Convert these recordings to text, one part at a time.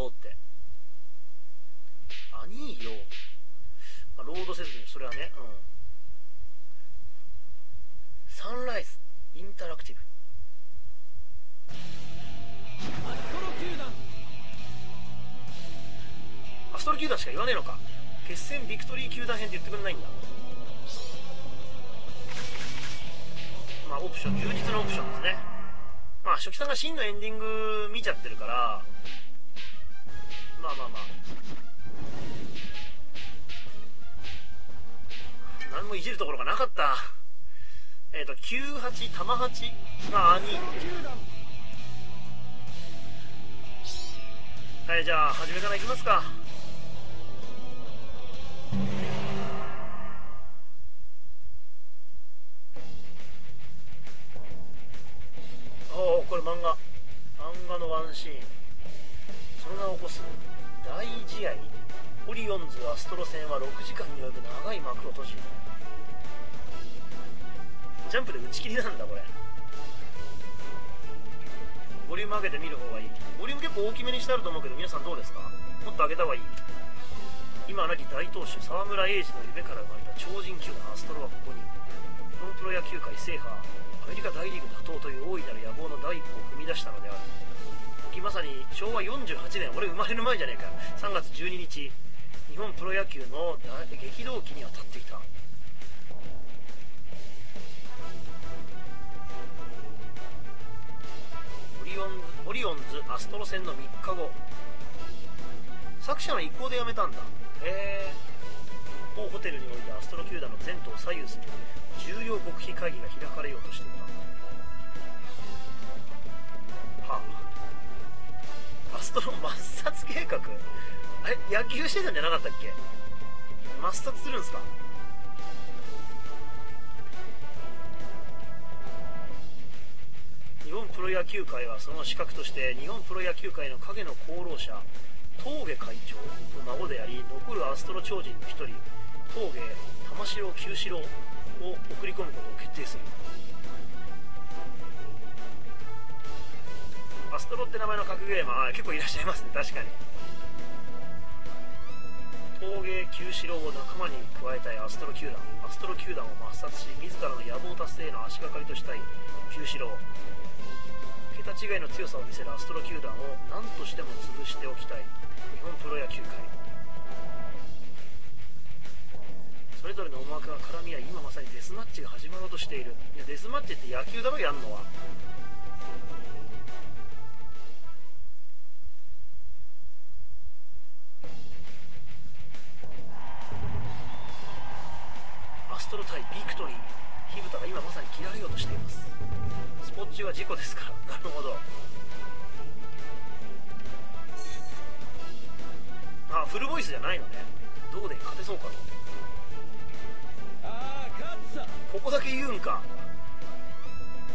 って。あよ、まあ、ロードせずにそれはねうん。サンライズインタラクティブ。アストロ球団。アストロ球団しか言わねえのか。決戦ビクトリー球団編って言ってくれないんだ。まあオプション充実のオプションですね。まあ初期さんが真のエンディング見ちゃってるからまあまあまあ。何もいじるところがなかった。えっ、と98玉8が兄。はいじゃあ初めからいきますか。確かに。峠九四郎を仲間に加えたいアストロ球団アストロ球団を抹殺し自らの野望達成への足がかりとしたい九四郎。桁違いの強さを見せるアストロ球団を何としても潰しておきたい。日本プロ野球界。それぞれの思惑が絡み合い今まさにデスマッチが始まろうとしている。いやデスマッチって野球だろやんのは。トロ対ビクトリー。火蓋が今まさに切られようとしています。スポッチは事故ですから。なるほど。あフルボイスじゃないのね。どうで勝てそうかとああ勝つさここだけ言うんか。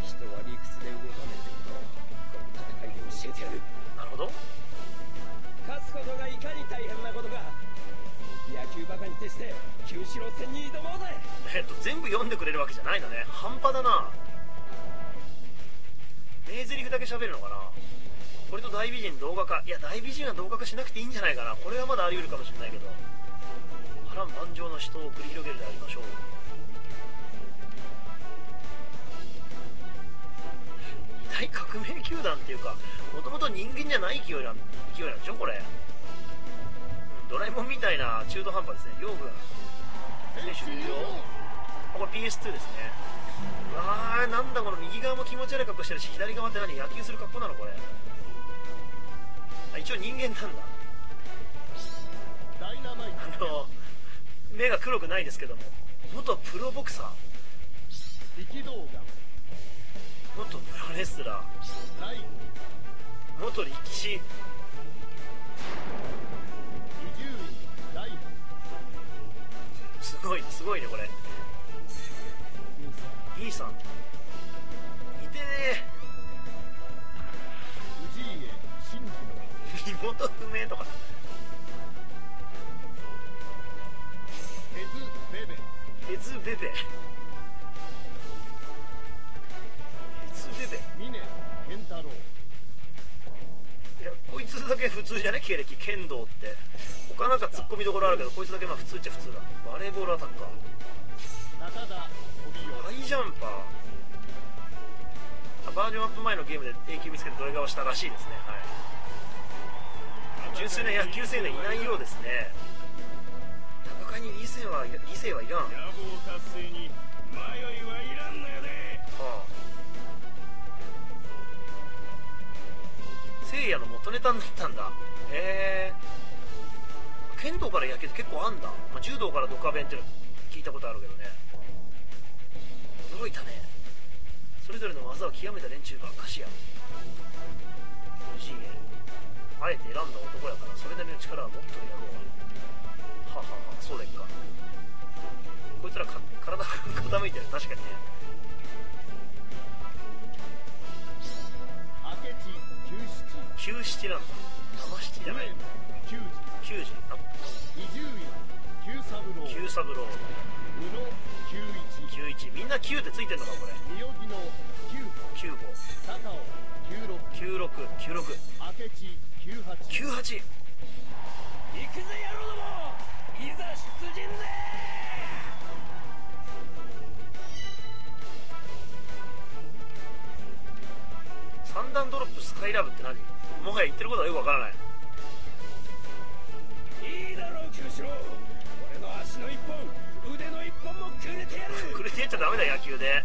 人は理屈で動かねえってことをこの戦いで教えてやる。なるほど。勝つことがいかに大変なことか野球バカに徹して九四郎戦に挑もうぜえっと全部読んでくれるわけじゃないのね。半端だな。名台詞だけ喋るのかな。これと大美人動画化。いや大美人は動画化しなくていいんじゃないかな。これはまだあり得るかもしれないけど。波乱万丈の死闘を繰り広げるでありましょう。大革命球団っていうかもともと人間じゃない勢いなん勢いなんでしょこれ、ドラえもんみたいな中途半端ですね。両軍選手入場これ PS2 ですね。うわーなんだこの右側も気持ち悪い格好してるし左側って何？野球する格好なのこれ。あ一応人間なんだ。あの目が黒くないですけども。元プロボクサー。元プロレスラー。元力士。すごいすごいねこれ。兄さん。似てね氏家真え身元不明とか。ヘズベベ。ヘズベベ。ヘズベベ。峰健太郎こいつだけ普通じゃね？経歴剣道って。他なんか突っ込みどころあるけどこいつだけまあ普通っちゃ普通だ。バレーボールアタッカー。ハイジャンパー。バージョンアップ前のゲームで永久見つけてドヤ顔したらしいですね。はい。純粋な野球青年いないようですね。戦いに理性は理性はいらん。聖夜の元ネタになったんだ。へえ剣道から野球って結構あんだ、まあ、柔道からドカベンって聞いたことあるけどね。驚いたね。それぞれの技を極めた連中ばっかしや藤井あえて選んだ男やからそれなりの力は持っとるやろうが。ははは。そうでっか。こいつらか体傾いてる。確かにね。明智九七九七なんだ玉七じゃない九時あ時伊集院九三郎九三郎宇野九一九一みんな9ってついてんのかこれ三代木の九五9 5高尾九六明智九八行くぜ野郎どもいざ出陣だ三段ドロップスカイラブって何？もはや言ってることはよくわからない。いいだろう九四郎。俺の足の一本腕の一本もくれてやる。くれてやっちゃダメだ野球で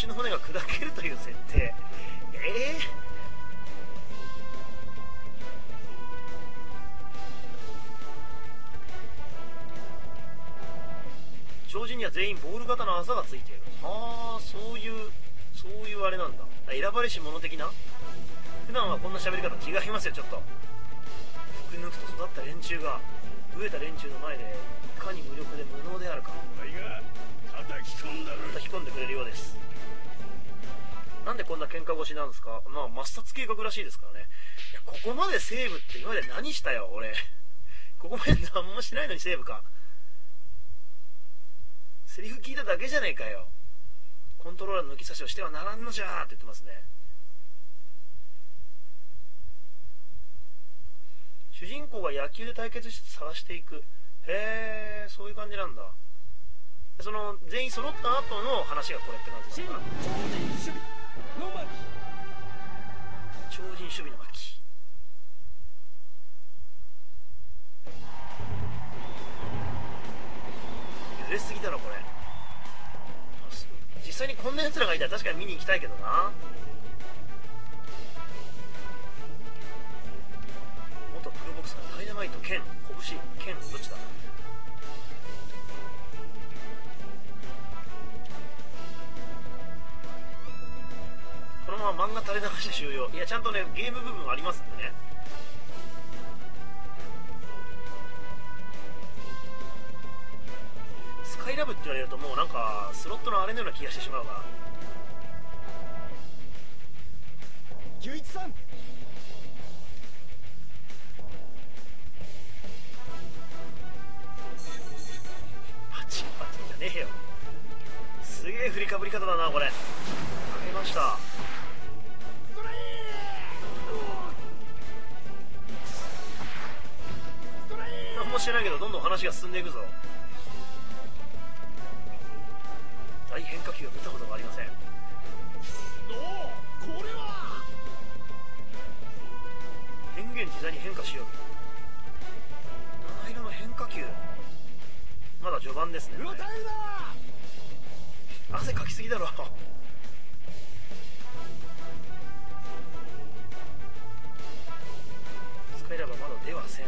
腰の骨が砕けるという設定。ええ超人には全員ボール型のあざがついている。ああそういうそういうあれなんだ。あ選ばれし者的な？普段はこんな喋り方違いますよちょっと。服抜くと育った連中が飢えた連中の前でいかに無力で無能であるか。叩き込んだる叩き込んでくれるようですなんでこんな喧嘩腰なんですか？まあ抹殺計画らしいですからね。いやここまでセーブって今まで何したよ俺。ここまで何もしないのにセーブか。セリフ聞いただけじゃねえかよ。コントローラーの抜き差しをしてはならんのじゃーって言ってますね。主人公が野球で対決して探していく。へえそういう感じなんだ。その全員揃った後の話がこれって感じ新なのか？超人守備の巻。超人守備の巻揺れすぎだろこれ。実際にこんな奴らがいたら確かに見に行きたいけどな。元プロボクサーダイナマイト剣拳剣どっちだ？まま漫画垂れ流して終了いやちゃんとねゲーム部分ありますんでね。スカイラブって言われるともうなんかスロットのあれのような気がしてしまうが九一さん。パチンパチンじゃねえよ。すげえ振りかぶり方だなこれ。投げましたもしてないけどどんどん話が進んでいくぞ。大変化球を見たことがありません。おおこれは変幻自在に変化しよう。七色の変化球。まだ序盤ですね。うろたえるな汗かきすぎだろ。スカイラブはまだ出はせん。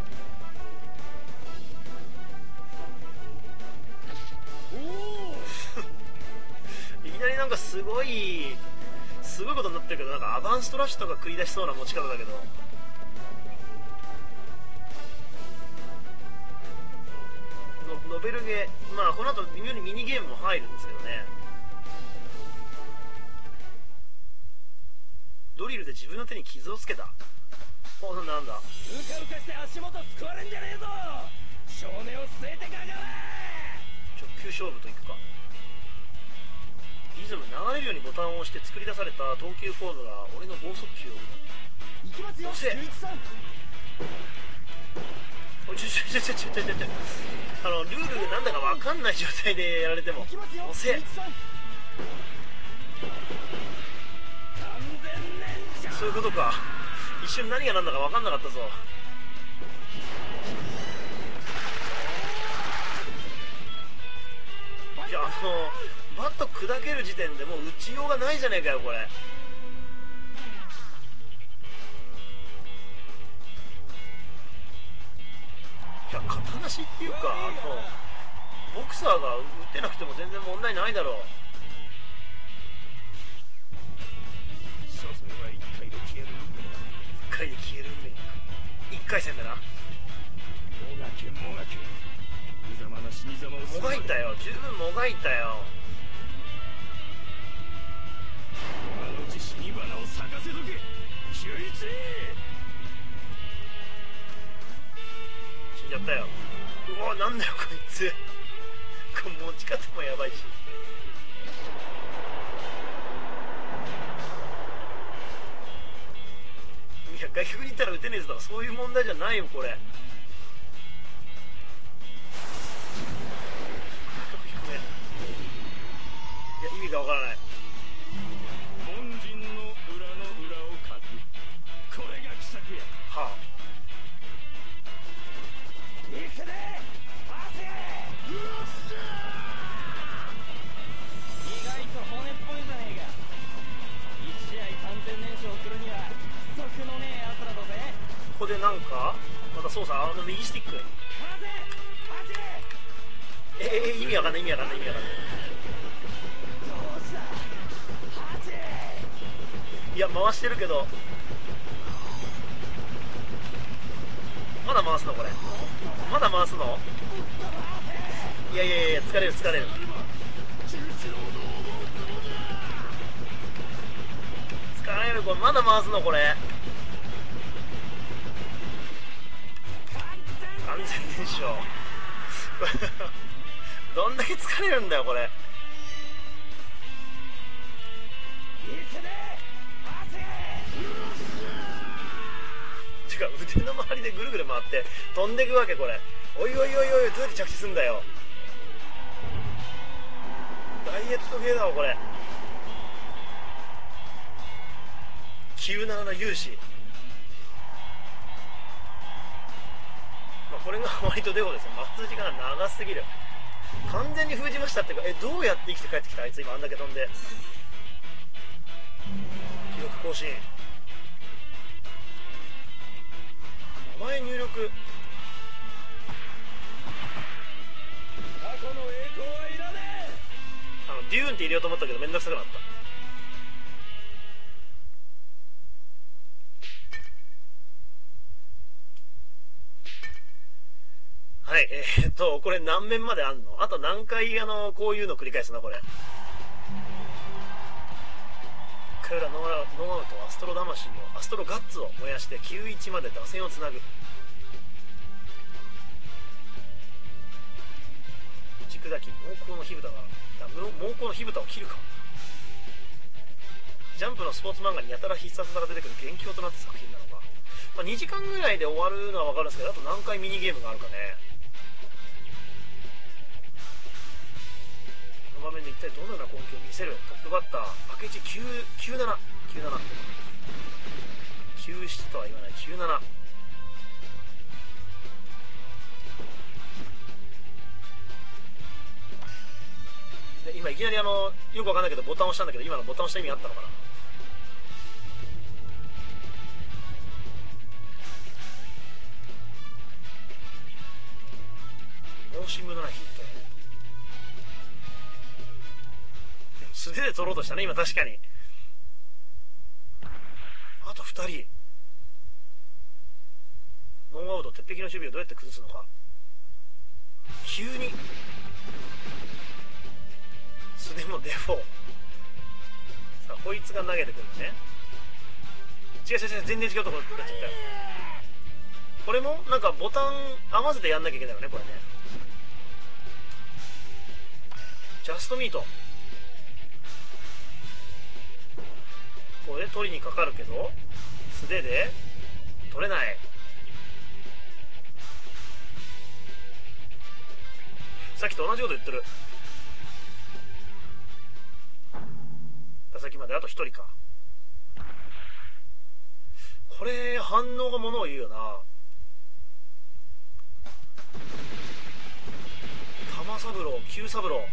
すごいすごいことになってるけどなんかアバンストラッシュとか繰り出しそうな持ち方だけど。ノノベルゲーまあこの後微妙にミニゲームも入るんですけどね。ドリルで自分の手に傷をつけた。おなんだうかうかして足元すくわれんじゃねえぞ。少年を据えてかかれ直球勝負といくかリズム流れるようにボタンを押して作り出された投球フォームが俺の剛速球を生せ11さん。おちょちょちょちょちょちょあのルールなんだか分かんない状態でやられても押せそういうことか。一瞬何が何だか分かんなかったぞ。いやあのバット砕ける時点でもう打ちようがないじゃねえかよこれ。いや肩なしっていうかあのボクサーが打ってなくても全然問題ないだろう。所詮は一回で消える運命。だ1回で消える運命。1回戦だな。もがけもがけ。無様な死に様をすもがいたよ。十分もがいたよ花を咲かせとけ。九一。死んじゃったよ。うわなんだよこいつ。これ持ち方もやばいし。いや外国に行ったら打てねえぞとかそういう問題じゃないよこれ。いや意味がわからない。なんかまた操作あの右スティック。ええ意味わかんない意味わかんない意味わかんない。いや回してるけど。まだ回すのこれ。まだ回すの？いやいやいや疲れる疲れる。疲れるこれ。まだ回すのこれ。完全燃焼。どんだけ疲れるんだよこれ。行くでパス違う腕の周りでぐるぐる回って飛んでいくわけこれ。おいおいおいおいどうやって着地すんだよ。ダイエット系だわこれ。97の勇姿。これが割とデフォですよ。待つ時間が長すぎる。完全に封じましたっていうかえどうやって生きて帰ってきた？あいつ今あんだけ飛んで。記録更新。名前入力。過去の栄光はいらねえあのデューンって入れようと思ったけどめんどくさくなったえ、っとこれ何面まであんの？あと何回あのこういうの繰り返すの？これ。彼らノーアウトノーアウトアストロ魂をアストロガッツを燃やして91まで打線をつなぐ。軸だき猛攻の火蓋が猛猛攻の火蓋を切るか。ジャンプのスポーツ漫画にやたら必殺技が出てくる元凶となった作品なのか、まあ、2時間ぐらいで終わるのは分かるんですけどあと何回ミニゲームがあるかね。の場面で一体どのような根拠を見せる？トップバッター明智9 97 97 97とは言わない。97で今いきなりあのよくわかんないけどボタン押したんだけど今のボタン押した意味あったのかな？申し分のないヒット。素手で取ろうとしたね今確かに。あと2人。ノンアウト鉄壁の守備をどうやって崩すのか。急に。素手もデフォー。さあこいつが投げてくるね。違う違う違う全然違うところやっちゃった。よこれもなんかボタン合わせてやんなきゃいけないよねこれね。ジャストミート。これ取りにかかるけど素手で取れない。さっきと同じこと言ってる。打席まであと1人か。これ反応がものを言うよな。玉三郎九三郎。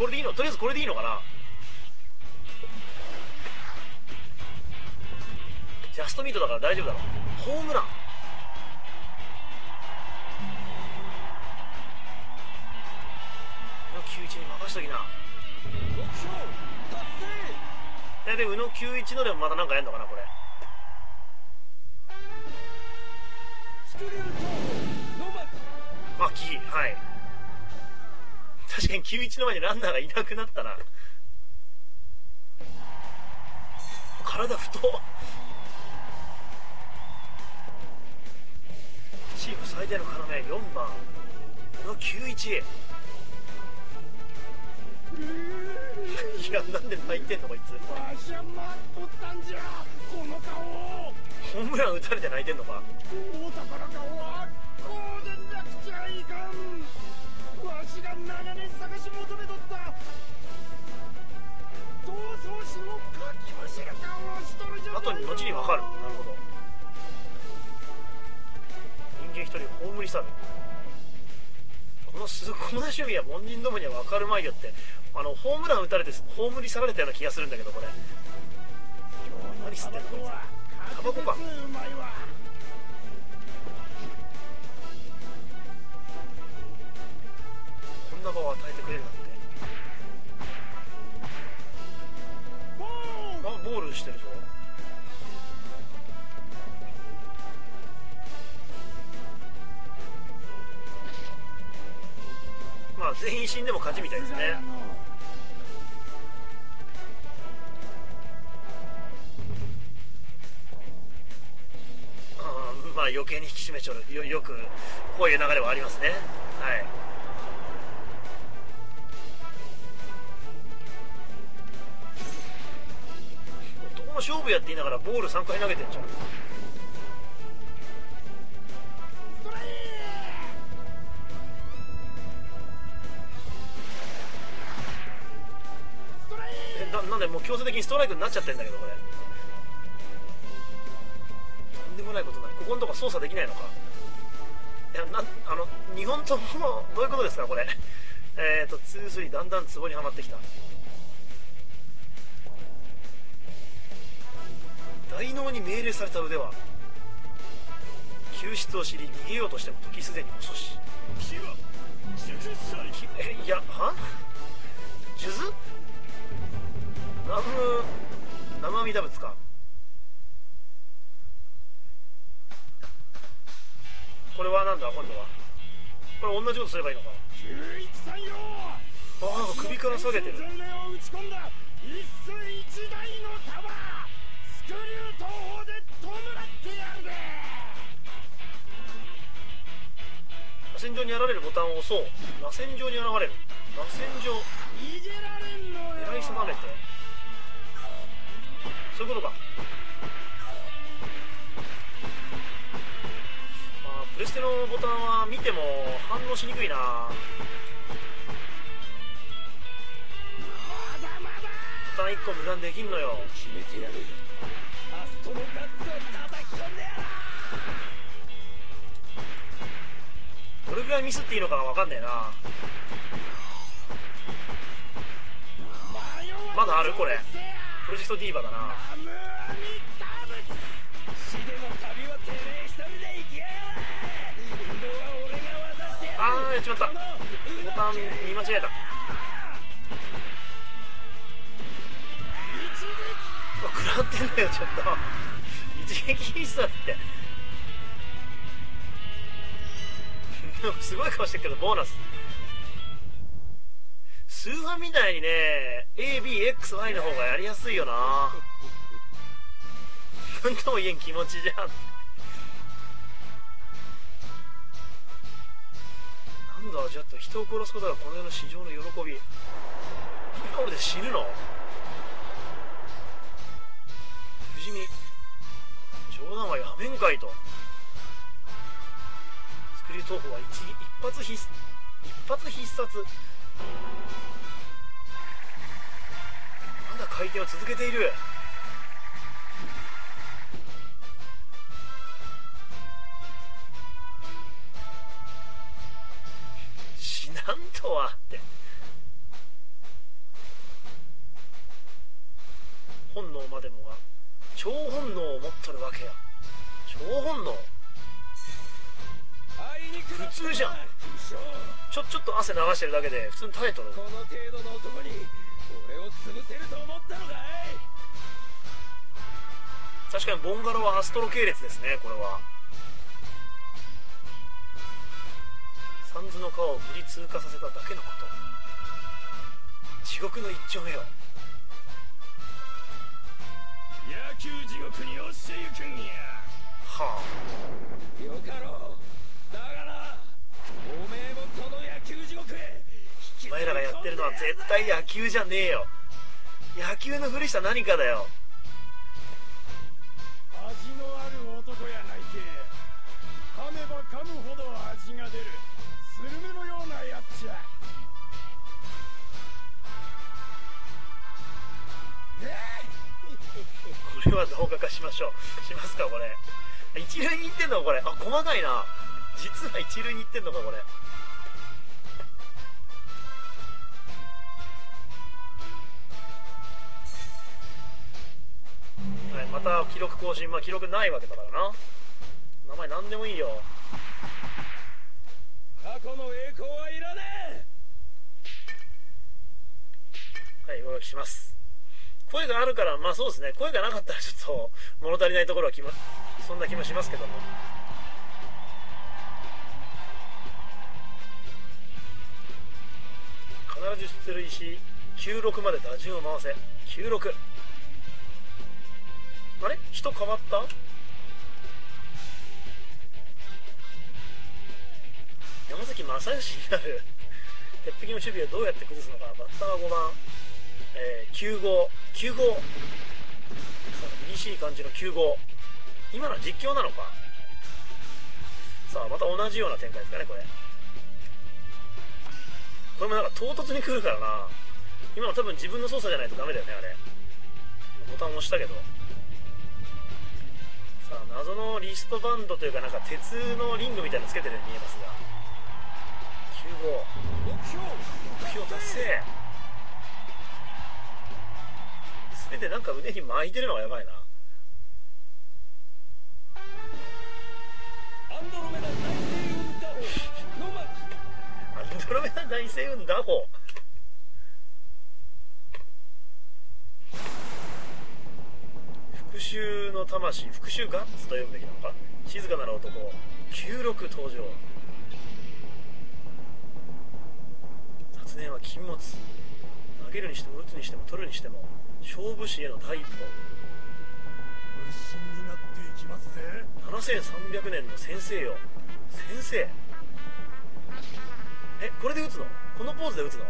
これでいいの？とりあえずこれでいいのかな？ジャストミートだから大丈夫だろ。ホームラン。宇野球一に任しときな。目標達成えで宇野球一のでもまたなんかやんのかなこれ。まあキー。はい確かに91の前にランナーがいなくなったな。体太っ。チーム最大の要4番。宇野91いやなんで泣いてんのこいつ。ホームラン打たれて泣いてんのか。お宝顔長年探し求めとった闘争心をかきむしる顔をしとるじゃない後に後に分かる。なるほど。人間一人ホームリサーブこのすこんな趣味は凡人どもには分かるまいよって。あのホームラン打たれてホームリさられたような気がするんだけどこれ。何吸ってんのこいつタバコか。んな場を与えてくれるなんて。あボールしてるぞ。まあ全員死んでも勝ちみたいですね。あまあ余計に引き締めちゃうよよくこういう流れはありますね。はい。勝負やって言いながらボール3回投げてんじゃん。ななんでもう強制的にストライクになっちゃってんだけどこれ。とんでもないことない。ここのとこ操作できないのか。いやなんあの日本ともどういうことですかこれ。えっ、ー、と2-3だんだんツボにはまってきた大脳に命令された腕は救出を知り逃げようとしても時すでに遅し。えいやは？数珠？南無南無阿弥陀仏か。これはなんだ？今度は。これ同じことすればいいのかあなんか首から下げてる。前例を打ち込んだ。一世一代の螺旋状にやられるボタンを押そう。螺旋状に現れる。螺旋状。逃げられんのよ。狙い定めて。そういうことか。あープレステのボタンは見ても反応しにくいな。まだまだボタン1個無断できんのよ。決めてやるアストロガッツどれぐらいミスっていいのかが分かんねえな。まだあるこれ。プロジェクトディーバだな。アムアミタブツ死でも旅はてめえ一人で行きやっちまった。ボタン見間違えた。食らってんだよちょっと。一撃必殺って。すごい顔してるけどボーナス。スーファみたいにね ABXY の方がやりやすいよな。何とも言えん気持ちじゃん。なんだじゃあ人を殺すことがこの世の市場の喜び。今俺で死ぬの？不死身冗談はやめんかいと。スクリー投法は一一発必一発必殺。まだ回転を続けている。死なんとはって。本能までもが超本能を持っとるわけや超本能。普通じゃん。ちょちょっと汗流してるだけで普通に耐えとる。この程度の男に俺を潰せると思ったのかい？確かにボンガロはアストロ系列ですねこれは。サンズの川を無事通過させただけのこと。地獄の一丁目よ野球地獄に落ちてゆくんや。はあ。よかろうだがなおめえもその野球地獄へ引きお前らがやってるのは絶対野球じゃねえよ。野球のふりした何かだよ。味のある男やないけ。噛めば噛むほど味が出る。スルメのようなやっちゃ。ねこれは動画化しましょう。しますかこれ。一塁に行ってんのこれ。あ細かいな。実は一塁に行ってんのかこれまた記録更新。まあ記録ないわけだからな。名前何でもいいよ。過去の栄光はいらねはい上書きします。声があるからまあそうですね。声がなかったらちょっと物足りないところはきまそんな気もしますけども。必ず出塁し96まで打順を回せ。96あれ？人変わった？山崎正義になる。鉄壁の守備をどうやって崩すのか。バッターは5番、えー、9号9号さあ凛しい感じの9号今のは実況なのか。さあまた同じような展開ですかねこれ。これもなんか唐突に来るからな。今の多分自分の操作じゃないとダメだよねあれ。ボタン押したけど。謎のリストバンドというかなんか鉄のリングみたいなのつけてるように見えますが。9号目標達成。全てなんか腕に巻いてるのがやばいな。アンドロメダ大星雲打法。アンドロメダ大星雲打法復讐の魂復讐ガッツと読むべきなのか？静かなる男96登場。殺念は禁物。投げるにしても打つにしても取るにしても勝負師への第一歩。無心になっていきますぜ。7300年の先生よ。先生。えこれで打つの？このポーズで打つの？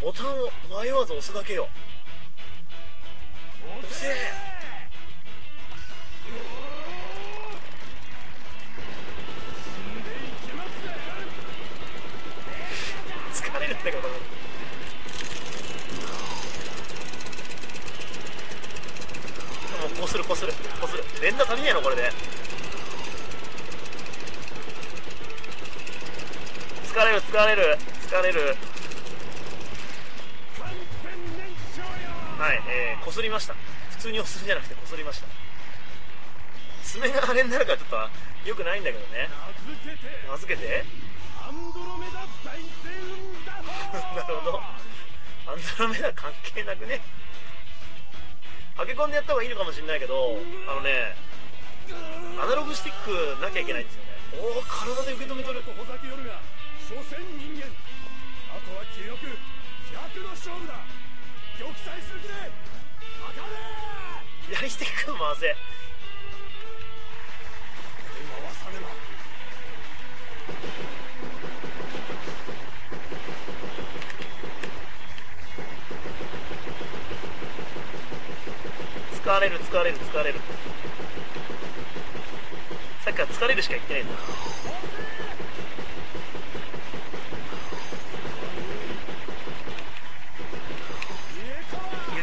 ボタンを迷わず押すだけよ。しれないけどあのねアナログスティックなきゃいけないんですよね。おお体で受け止めとる。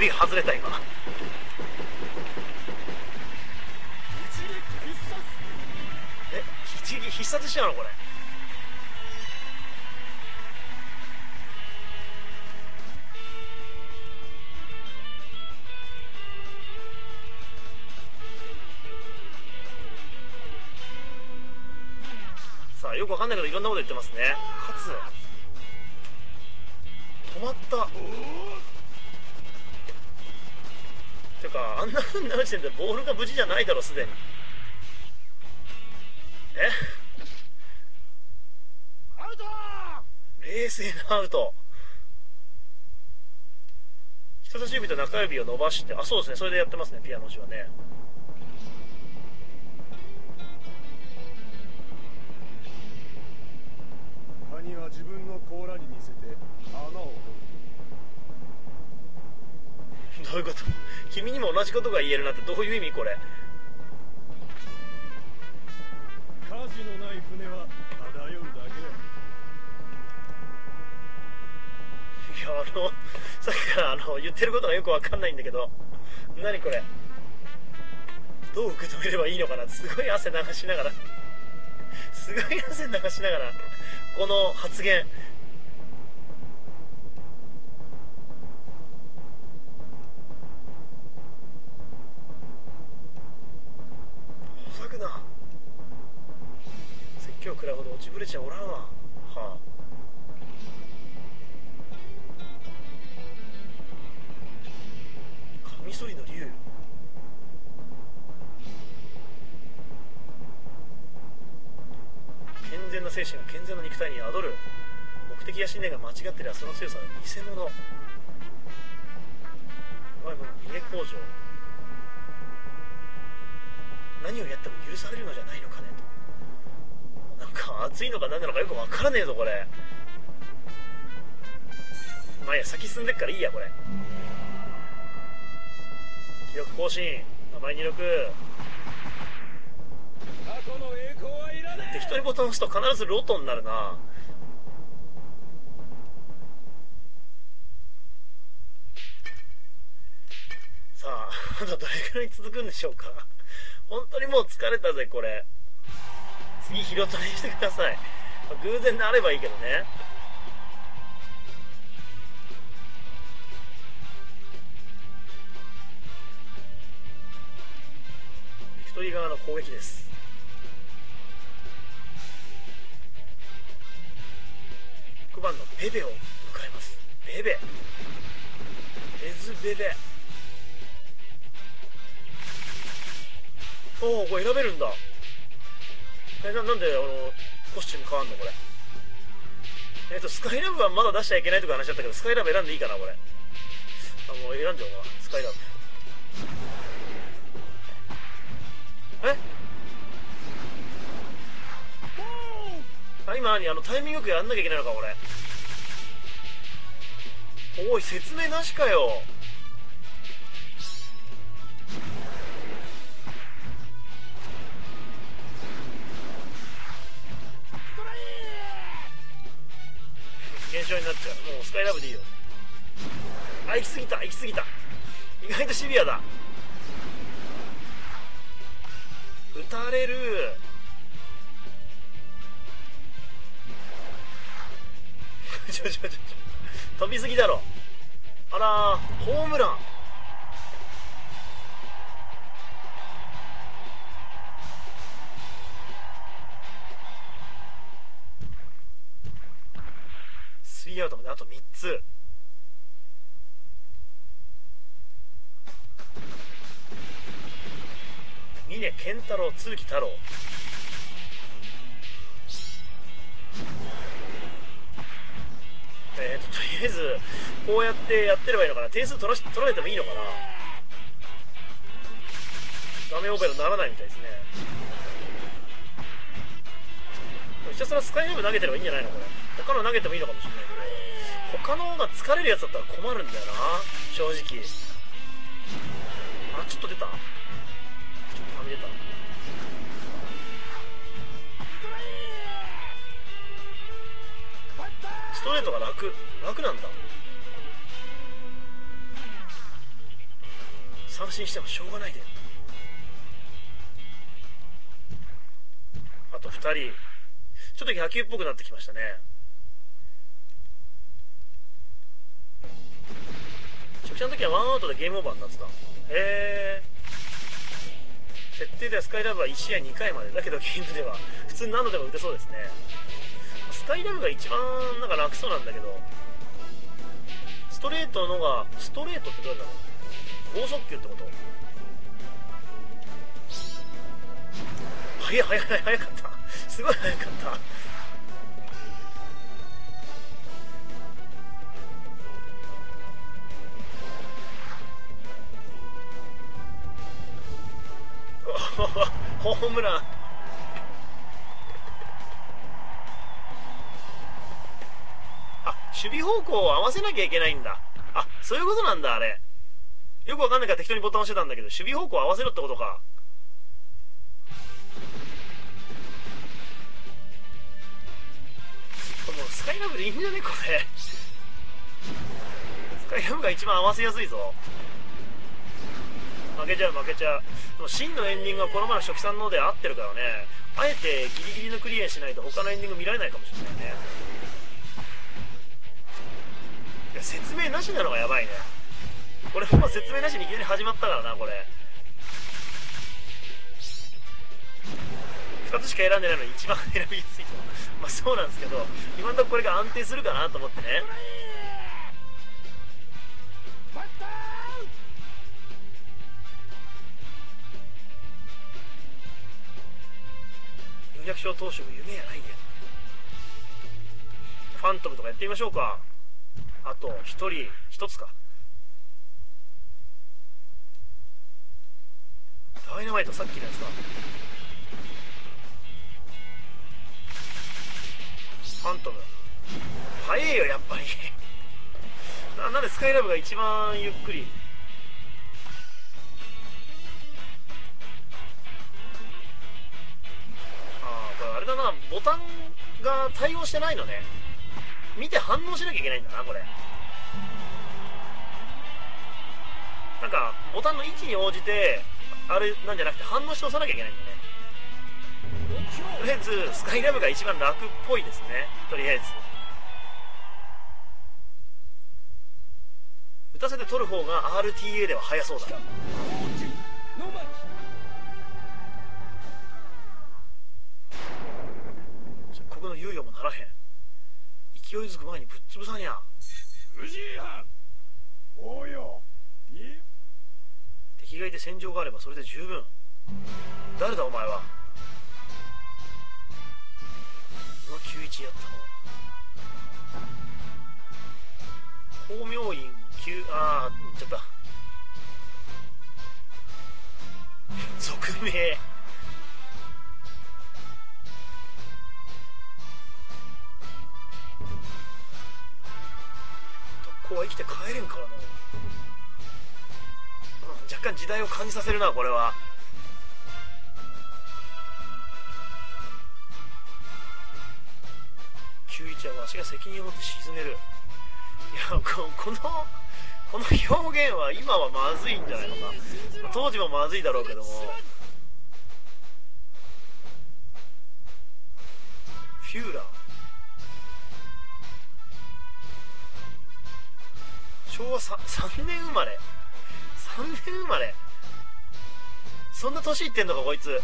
外れた今。一撃必殺え一撃必殺しちゃうのこれ。点でボールが無事じゃないだろすでに。え？アウト冷静なアウト。人差し指と中指を伸ばして。あそうですね。それでやってますねピアノ字はね。カニは自分の甲羅に似せてどういうこと？君にも同じことが言えるなってどういう意味これ？火事のない船は漂うだけ。だいやあのさっきからあの言ってることがよくわかんないんだけど。何これ？どう受け止めればいいのかな？すごい汗流しながら。すごい汗流しながら。この発言食らうほど落ちぶれちゃおらんわ。はあ。カミソリの竜健全な精神が健全な肉体に宿る。目的や信念が間違ってりゃその強さは偽物。お前もう家工場何をやっても許されるのじゃないのかね。なんか熱いのか何なのかよくわからねえぞこれ。まあいや先進んでっからいいやこれ。記録更新。名前入力。過去の栄光はいらね適当にボタン押すと必ずロトになるな。さあ まだどれくらい続くんでしょうか。本当にもう疲れたぜこれ。次拾取りしてください。偶然であればいいけどね。ビクトリー側の攻撃です。黒番のベベを迎えます。ベベ。レズベベ。おおこれ選べるんだ。えななんであのコスチューム変わんのこれ？えっ、とスカイラブはまだ出しちゃいけないとか話しちゃったけどスカイラブ選んでいいかなこれ？あもう選んじゃおうかなスカイラブ。え？あ今何？あのタイミングよくやんなきゃいけないのか俺おい説明なしかよ。現象になっちゃう。もうスカイラブでいいよ。あ行き過ぎた行き過ぎた。意外とシビアだ。撃たれる。ちょちょちょちょ。飛びすぎだろ。あらホームラン。ーアウトまであと3つ。峰健太郎都築太郎。えーと、とりあえずこうやってやってればいいのかな。点数取らし取られてもいいのかな。画面オペラならないみたいですね。ひたすらスカイラブ投げてればいいんじゃないのこれ他の投げてもいいのかもしれない他のが疲れるやつだったら困るんだよな。正直。あちょっと出た。ちょっとはみ出た。ストレートが楽。楽なんだ。三振してもしょうがないで。あと2人。ちょっと野球っぽくなってきましたね。初期の時はワンアウトでゲームオーバーになってた。へえ設定ではスカイラブは1試合2回までだけどゲームでは普通に何度でも打てそうですね。スカイラブが一番なんか楽そうなんだけどストレートのがストレートってどれだろう？剛速球ってこと？早い早い早かった。すごい早かった。ホームラン。あ守備方向を合わせなきゃいけないんだ。あそういうことなんだあれ。よくわかんないから適当にボタン押してたんだけど守備方向を合わせろってことか。もうスカイラブでいいんじゃねこれ。スカイラブが一番合わせやすいぞ。負けちゃう負けちゃう。でも真のエンディングはこの前の初期さんので合ってるからね。あえてギリギリのクリアしないと他のエンディング見られないかもしれないね。いや説明なしなのがやばいね。これもう説明なしにいきなり始まったからなこれ。2つしか選んでないのに一番選びやすいと。まあそうなんですけど今んとここれが安定するかなと思ってね。400勝投手も夢やないねファントムとかやってみましょうか。あと1人1つか。ダイナマイトさっきのやつか。ファントム。早えよやっぱり。ななんでスカイラブが一番ゆっくりボタンが対応してないのね。見て反応しなきゃいけないんだなこれ。なんかボタンの位置に応じてあれなんじゃなくて反応して押さなきゃいけないんだね。とりあえずスカイラブが一番楽っぽいですね。とりあえず。打たせて取る方が RTA では速そうだ。ここの猶予もならへん。勢いづく前に潰さにゃ藤井藩おうよ。い敵がいて戦場があればそれで十分。誰だお前は。宇野九一やったの。光明院九ああ言っちゃった俗名特攻は生きて帰れんからな、うん、若干時代を感じさせるなこれは。91はわしが責任を持って沈める。いやここのこの表現は今はまずいんじゃないのか。当時もまずいだろうけども。フューラー。昭和 3, 3年生まれ。3年生まれ。そんな年いってんのかこいつ。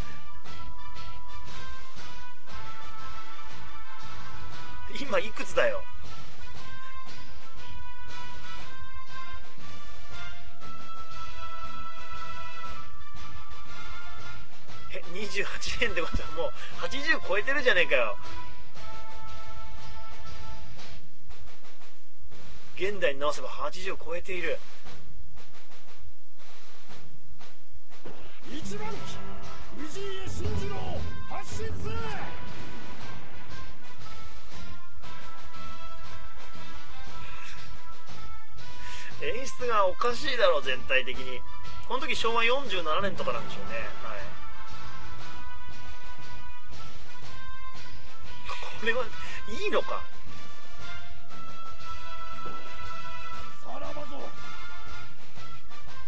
今いくつだよ？え28年ってことはもう80超えてるじゃねえかよ。現代に直せば80を超えている。一番機藤井慎次郎発進せ演出がおかしいだろ全体的に。この時昭和47年とかなんでしょうね。はい。これはいいのか？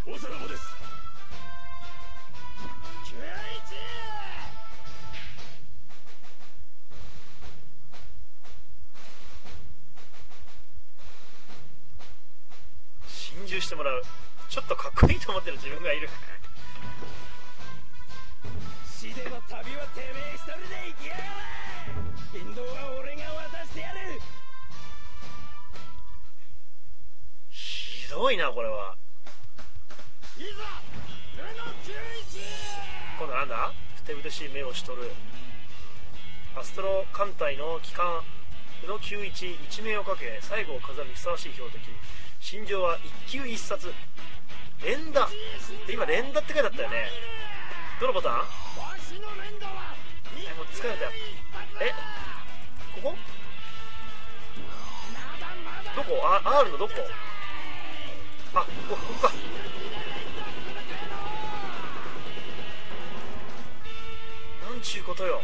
おさらばです。九一心中してもらう。ちょっとかっこいいと思ってる自分がいる。死での旅はてめえ一人で行きやがれ。引導は俺が渡してやる。ひどいなこれはだふてぶてしい目をしとる。アストロ艦隊の機関宇野九一一命をかけ最後を飾るにふさわしい標的。心情は一級一冊。連打。で今連打って書いてあったよね。どのボタン？えもう疲れたよ。え？ここ？どこ？あ R のどこ？あここここかちゅうことよ。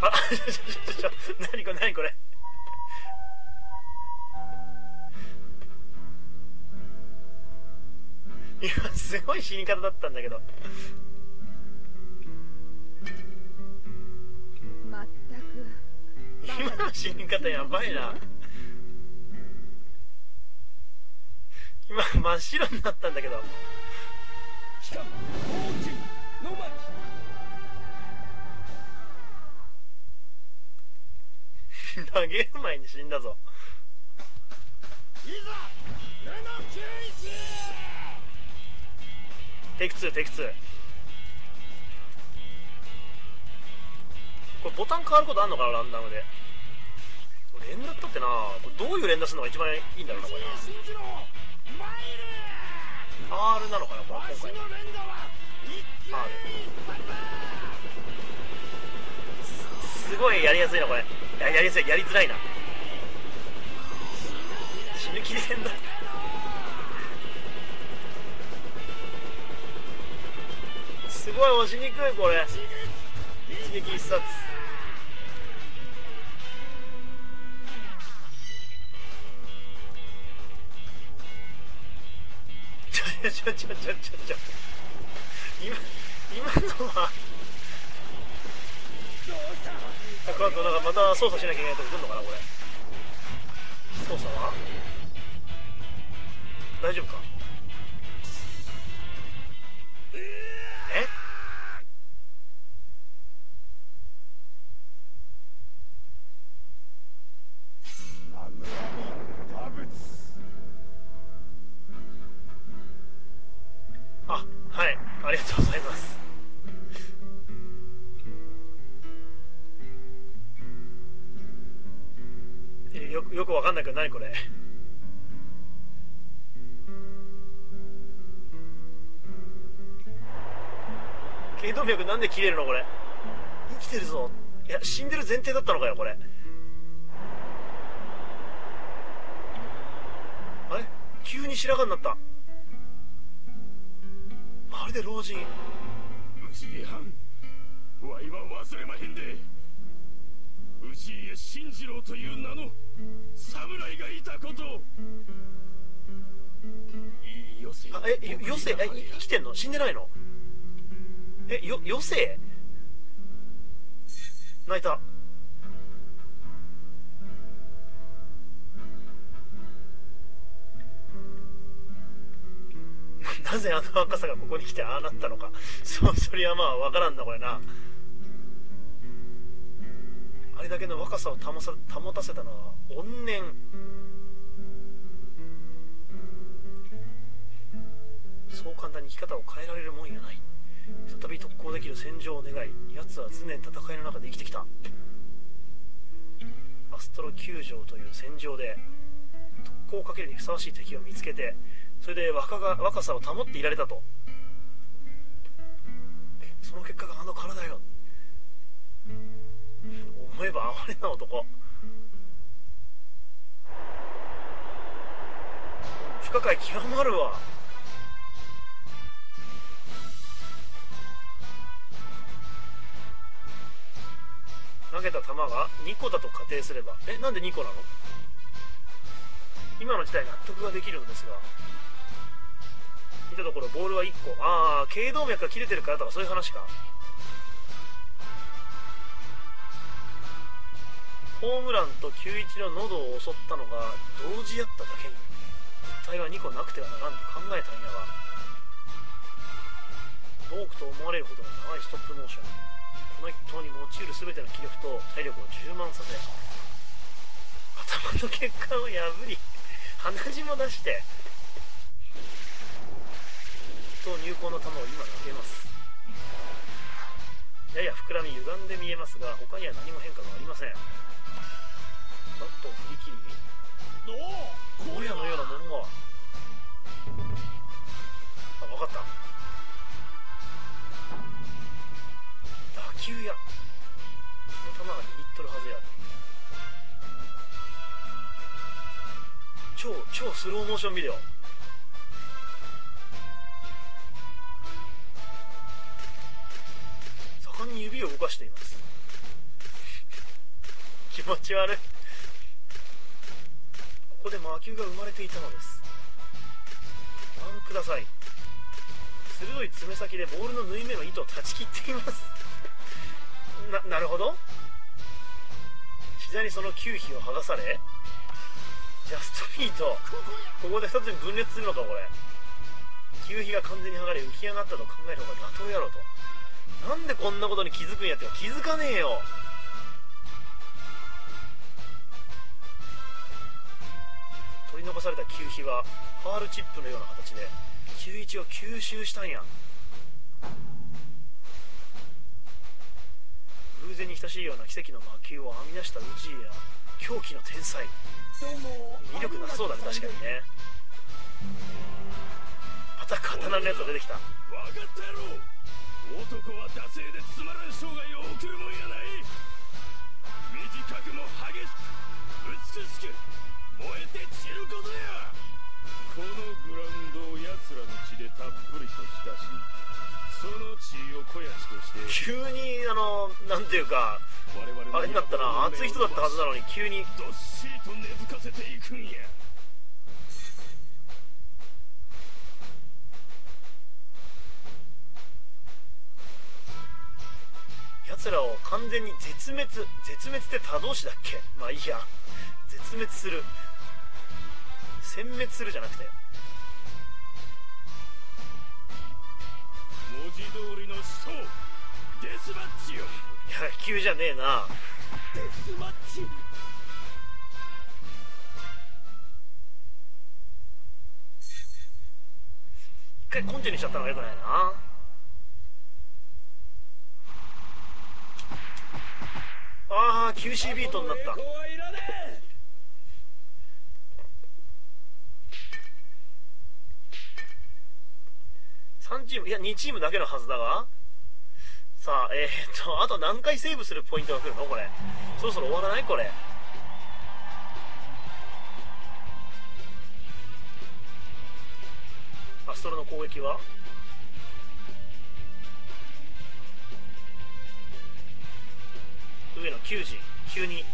あちょちょちょちょ何これ何これ。今すごい死に方だったんだけど。まったく今の死に方やばいな。今真っ白になったんだけど投げる前に死んだぞ。いざルノ九一テイク2テイク2これボタン変わることあんのかなランダムで。連打ったってな。これどういう連打するのが一番いいんだろうなこれな。R なのかなこれ今回。R すごいやりやすいなこれ。ややりやすいやりづらいな。死ぬ気で連打すごい押しにくいこれ。一撃一冊ちょちょちょちょちょちょちょ。今今のはあこの後なんかまた操作しなきゃいけないとこ来るのかなこれ。操作は？大丈夫か？あえよ余生え生きてんの？死んでないの？えよ余生？泣いた。なぜあの若さがここに来てああなったのか。そそりゃまあわからんなこれな。あれだけの若さを保さ保たせたのは怨念。そう簡単に生き方を変えられるもんやない。再び特攻できる戦場を願い奴は常に戦いの中で生きてきた。アストロ球場という戦場で特攻をかけるにふさわしい敵を見つけてそれで若が若さを保っていられたと。その結果があの体よ思えば哀れな男。不可解極まるわ。投げた球が2個だと仮定すれば。えなんで2個なの？今の事態納得ができるのですが。見たところボールは1個。ああ頸動脈が切れてるからとかそういう話か。ホームランと91の喉を襲ったのが同時やっただけに。物体は2個なくてはならんと考えたんやが。多くと思われるほどの長いストップモーション。この一投に用いる全ての気力と体力を充満させ頭の血管を破り鼻血も出してと入魂の球を今投げます。やや膨らみ歪んで見えますが他には何も変化がありません。バットを振り切りおお荒野のようなものが。あ分かった球や。その球が握っとるはずや。超超スローモーションビデオ。盛んに指を動かしています。気持ち悪い。ここで魔球が生まれていたのです。ご覧ください。鋭い爪先でボールの縫い目の糸を断ち切っています。ななるほど。膝にその球皮を剥がされジャストミート。ここで2つに分裂するのかこれ。球皮が完全に剥がれ浮き上がったと考える方が妥当やろと。なんでこんなことに気づくんやって気づかねえよ。取り残された球皮はファールチップのような形で91を吸収したんや。偶然に等しいような奇跡の魔球を編み出したウジーや狂気の天才。魅力なさそうだね確かにね。また刀のやつが出てきた。わかったやろ。男は惰性でつまらん生涯を送るもんやない。短くも激しく美しく燃えて散ることや。このグラウンドを奴らの血でたっぷりと浸し急にあのなんていうかあれになったな。熱い人だったはずなのに急に。どっしりと根付かせていくんや奴らを完全に絶滅絶滅って他動詞だっけ？まあいいや。絶滅する。殲滅するじゃなくて。通りの死闘デスマッチよ。野球じゃねえな。デスマッチ一回コンテにしちゃったのがよくないな。ああ QC ビートになった。3チーム、いや、2チームだけのはずだが。さあ、えー、っと、あと何回セーブするポイントが来るの？これ。そろそろ終わらない？これ。アストロの攻撃は？上野9時急に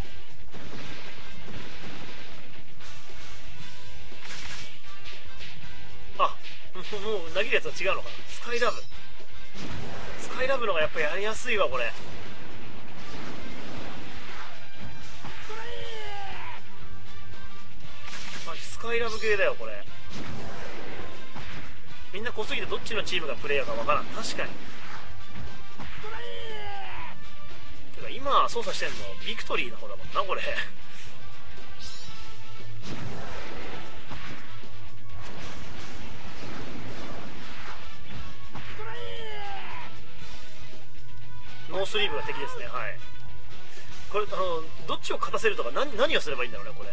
もう投げるやつは違うのかな？スカイラブ。スカイラブのがやっぱやりやすいわこれ。スカイラブ系だよこれ。みんな濃すぎてどっちのチームがプレイヤーかわからん。確かに。てか今操作してんのビクトリーの方だもんなこれ。ノースリーブが敵ですねはい。これあのどっちを勝たせるとか何何をすればいいんだろうねこれ。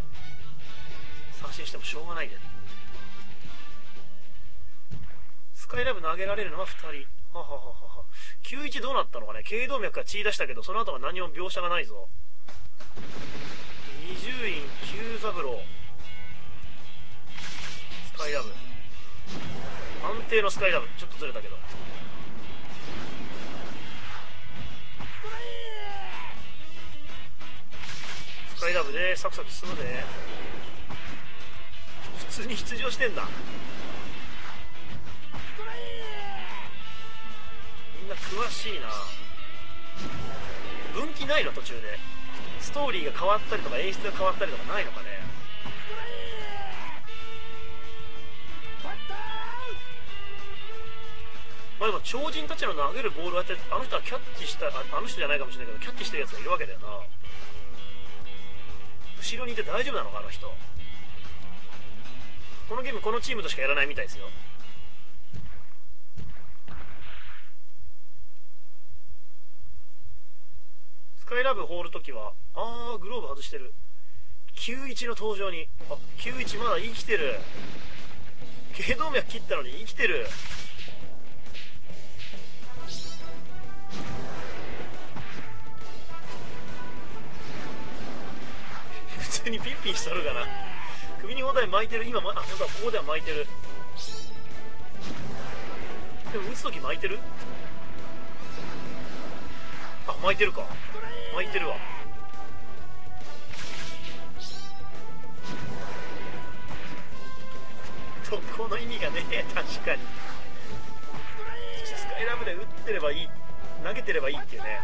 三振してもしょうがないで。スカイラブ投げられるのは2人。ははははは。91どうなったのかね。頸動脈が血出したけどその後は何も描写がないぞ。伊集院久三郎。スカイラブ。安定のスカイラブ。ちょっとずれたけど。スカイラブでサクサク進むで普通に出場してんだ。みんな詳しいな。分岐ないの途中で。ストーリーが変わったりとか演出が変わったりとかないのかね。まあでも超人たちの投げるボールを当てあの人はキャッチしたあの人じゃないかもしれないけどキャッチしてるやつがいるわけだよな。後ろにいて大丈夫なのかあの人。このゲームこのチームとしかやらないみたいですよ。スカイラブ放るときはあーグローブ外してる。91の登場に。あ91まだ生きてる。頸動脈切ったのに生きてる。通にピッピンしとるかな首に包帯巻いてる。今まあ本当だここでは巻いてる。でも打つ時巻いてる？あ巻いてるか。巻いてるわ。特攻の意味がねえ。確かに。スカイラブで打ってればいい。投げてればいいっていうね。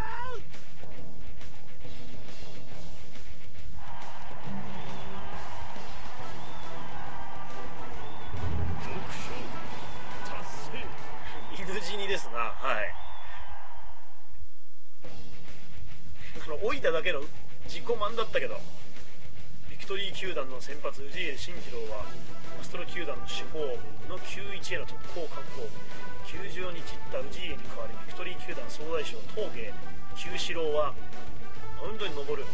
はい。あの老いただけの自己満だったけどビクトリー球団の先発氏家慎次郎はアストロ球団の主砲の91への特攻覚悟球場に散った氏家に代わりビクトリー球団総大将東芸九四郎はマウンドに登る。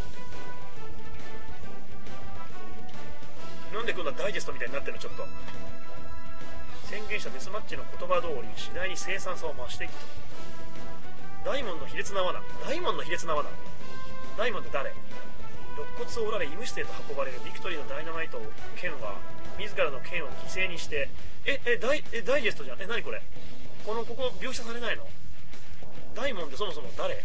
なんでこんなダイジェストみたいになってるのちょっと。宣言したデスマッチの言葉通り次第に生産さを増していくと。大門の卑劣な罠。大門の卑劣な罠。大門って誰？肋骨を折られ医務室へと運ばれるビクトリーのダイナマイトを剣は自らの剣を犠牲にして。ええダイえダイジェストじゃん。え何これ？このここ描写されないの？大門ってそもそも誰？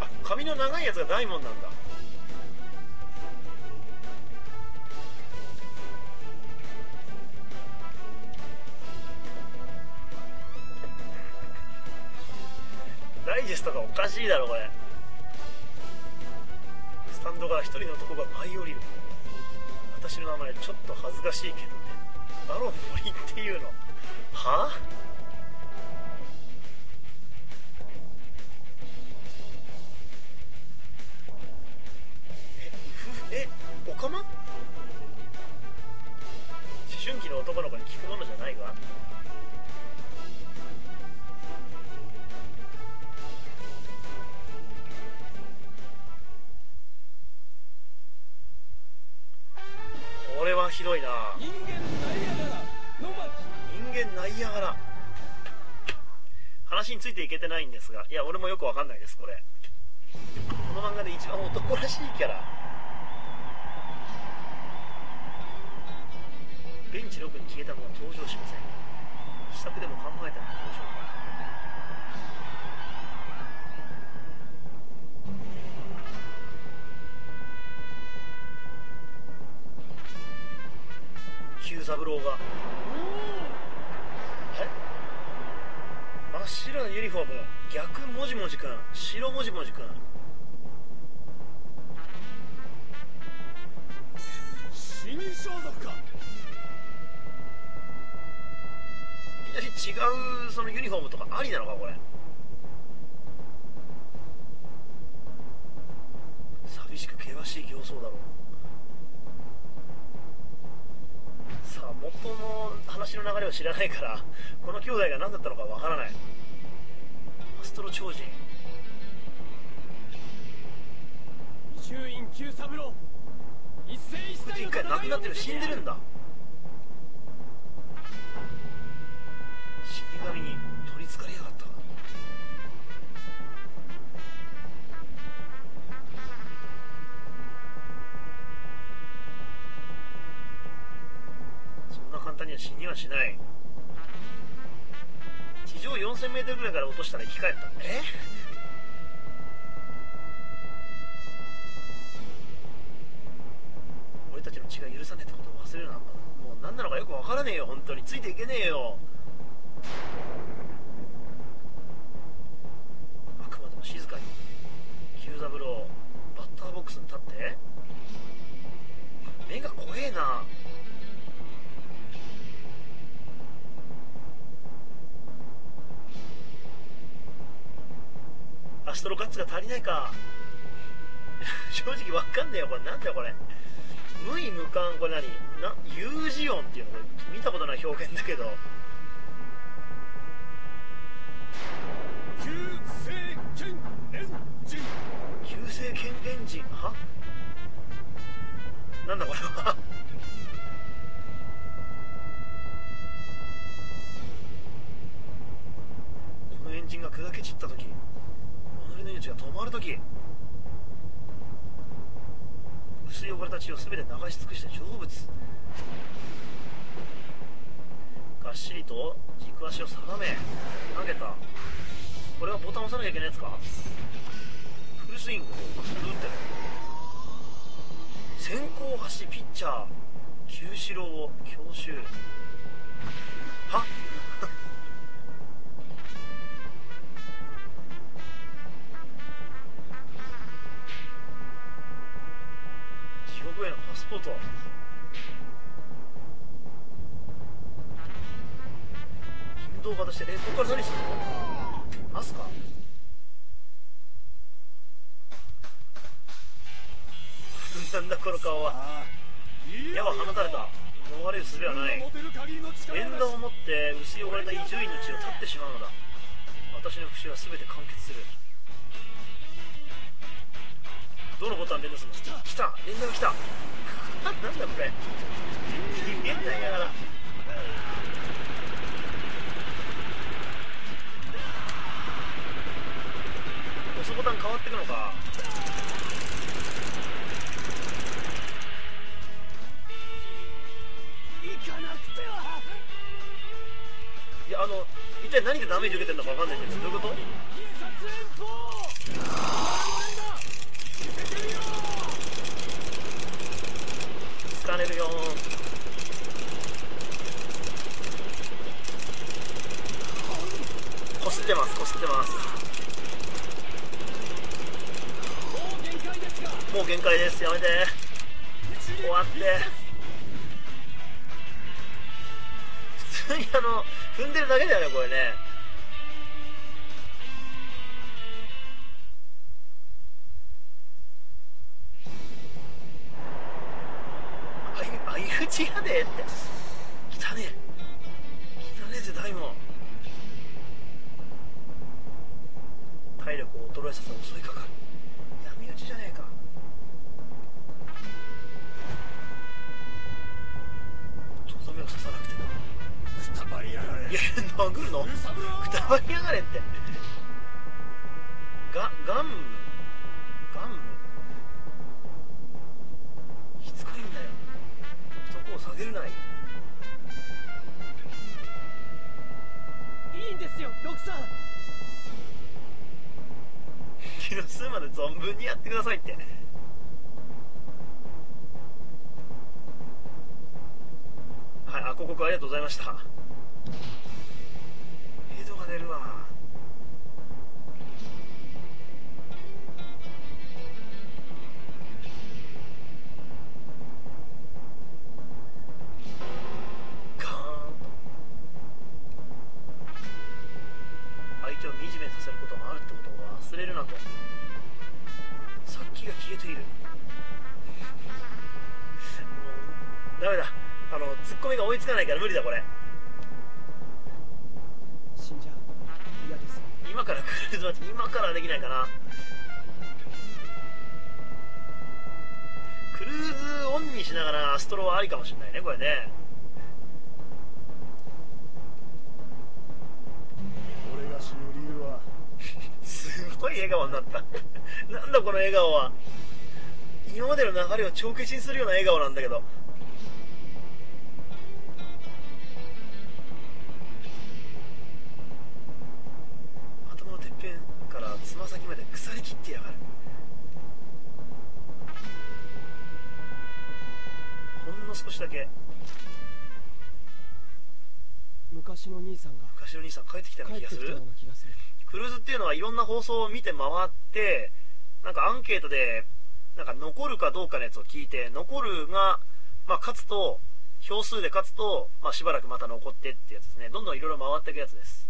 あ髪の長いやつが大門なんだ。ダイジェストがおかしいだろこれ。スタンドから一人の男が舞い降りる。私の名前ちょっと恥ずかしいけどね。バロン森っていうの。はあ？えふえおかま思春期の男の子に聞くものじゃひどいな。人間ダイヤガラ。野巻人いやがら話についていけてないんですがいや俺もよくわかんないですこれ。この漫画で一番男らしいキャラ。ベンチ6に消えたのは登場しません。試作でも考えたの登場。久三郎が。あれ真っ白なユニフォーム。逆もじもじくん白もじもじくん死人装束かいきなり違うそのユニフォームとかありなのかこれ。寂しく険しい形相だろう元の話の流れを知らないからこの兄弟が何だったのかわからない。アストロ超人。伊集院久三郎一世一こいつ一回亡くなってる死んでるんだ。死神に死にはしない。地上 4000m ぐらいから落としたら生き返ったえ？俺たちの血が許さねえってことを忘れるなもう何なのかよく分からねえよ。本当についていけねえよ。あくまでも静かに。久三郎バッターボックスに立って。目が怖えなアストロガッツが足りないか。正直わかんねえよこれ。なんだよこれ。無意無感これ何？な有事音っていうのこれ見たことない表現だけど。旧世剣エンジン急性剣エンジンは？なんだこれは？このエンジンが砕け散った時の命が止まる時薄い汚れた血を全て流し尽くした成仏。がっしりと軸足を定め投げた。これはボタンを押さなきゃいけないやつか？フルスイング打ってる。先行走ピッチャー九四郎を強襲。は地獄へのパスポート引導渡してえここから何するの？アスカなんだこの顔は。矢は放たれた。逃れる術はない。持てる限りの力縁談を持って薄い汚れた伊集院の血を絶ってしまうのだ。私の復讐は全て完結する。どのボタン連打するの？来た。連打が来た。なんだこれ。見えないながら押すボタン変わってくのか。行かなくてはいやあの一体何でダメージ受けてるのか分かんないんだけどどういうこと必殺連行疲れるよこすってます。こすってますもう限界ですがもう限界です。やめて。終わって。普通にあの踏んでるだけだよねこれね。はいろんな放送を見て回ってなんかアンケートでなんか残るかどうかのやつを聞いて残るが、まあ、勝つと票数で勝つと、まあ、しばらくまた残ってってやつですね。どんどんいろいろ回っていくやつです。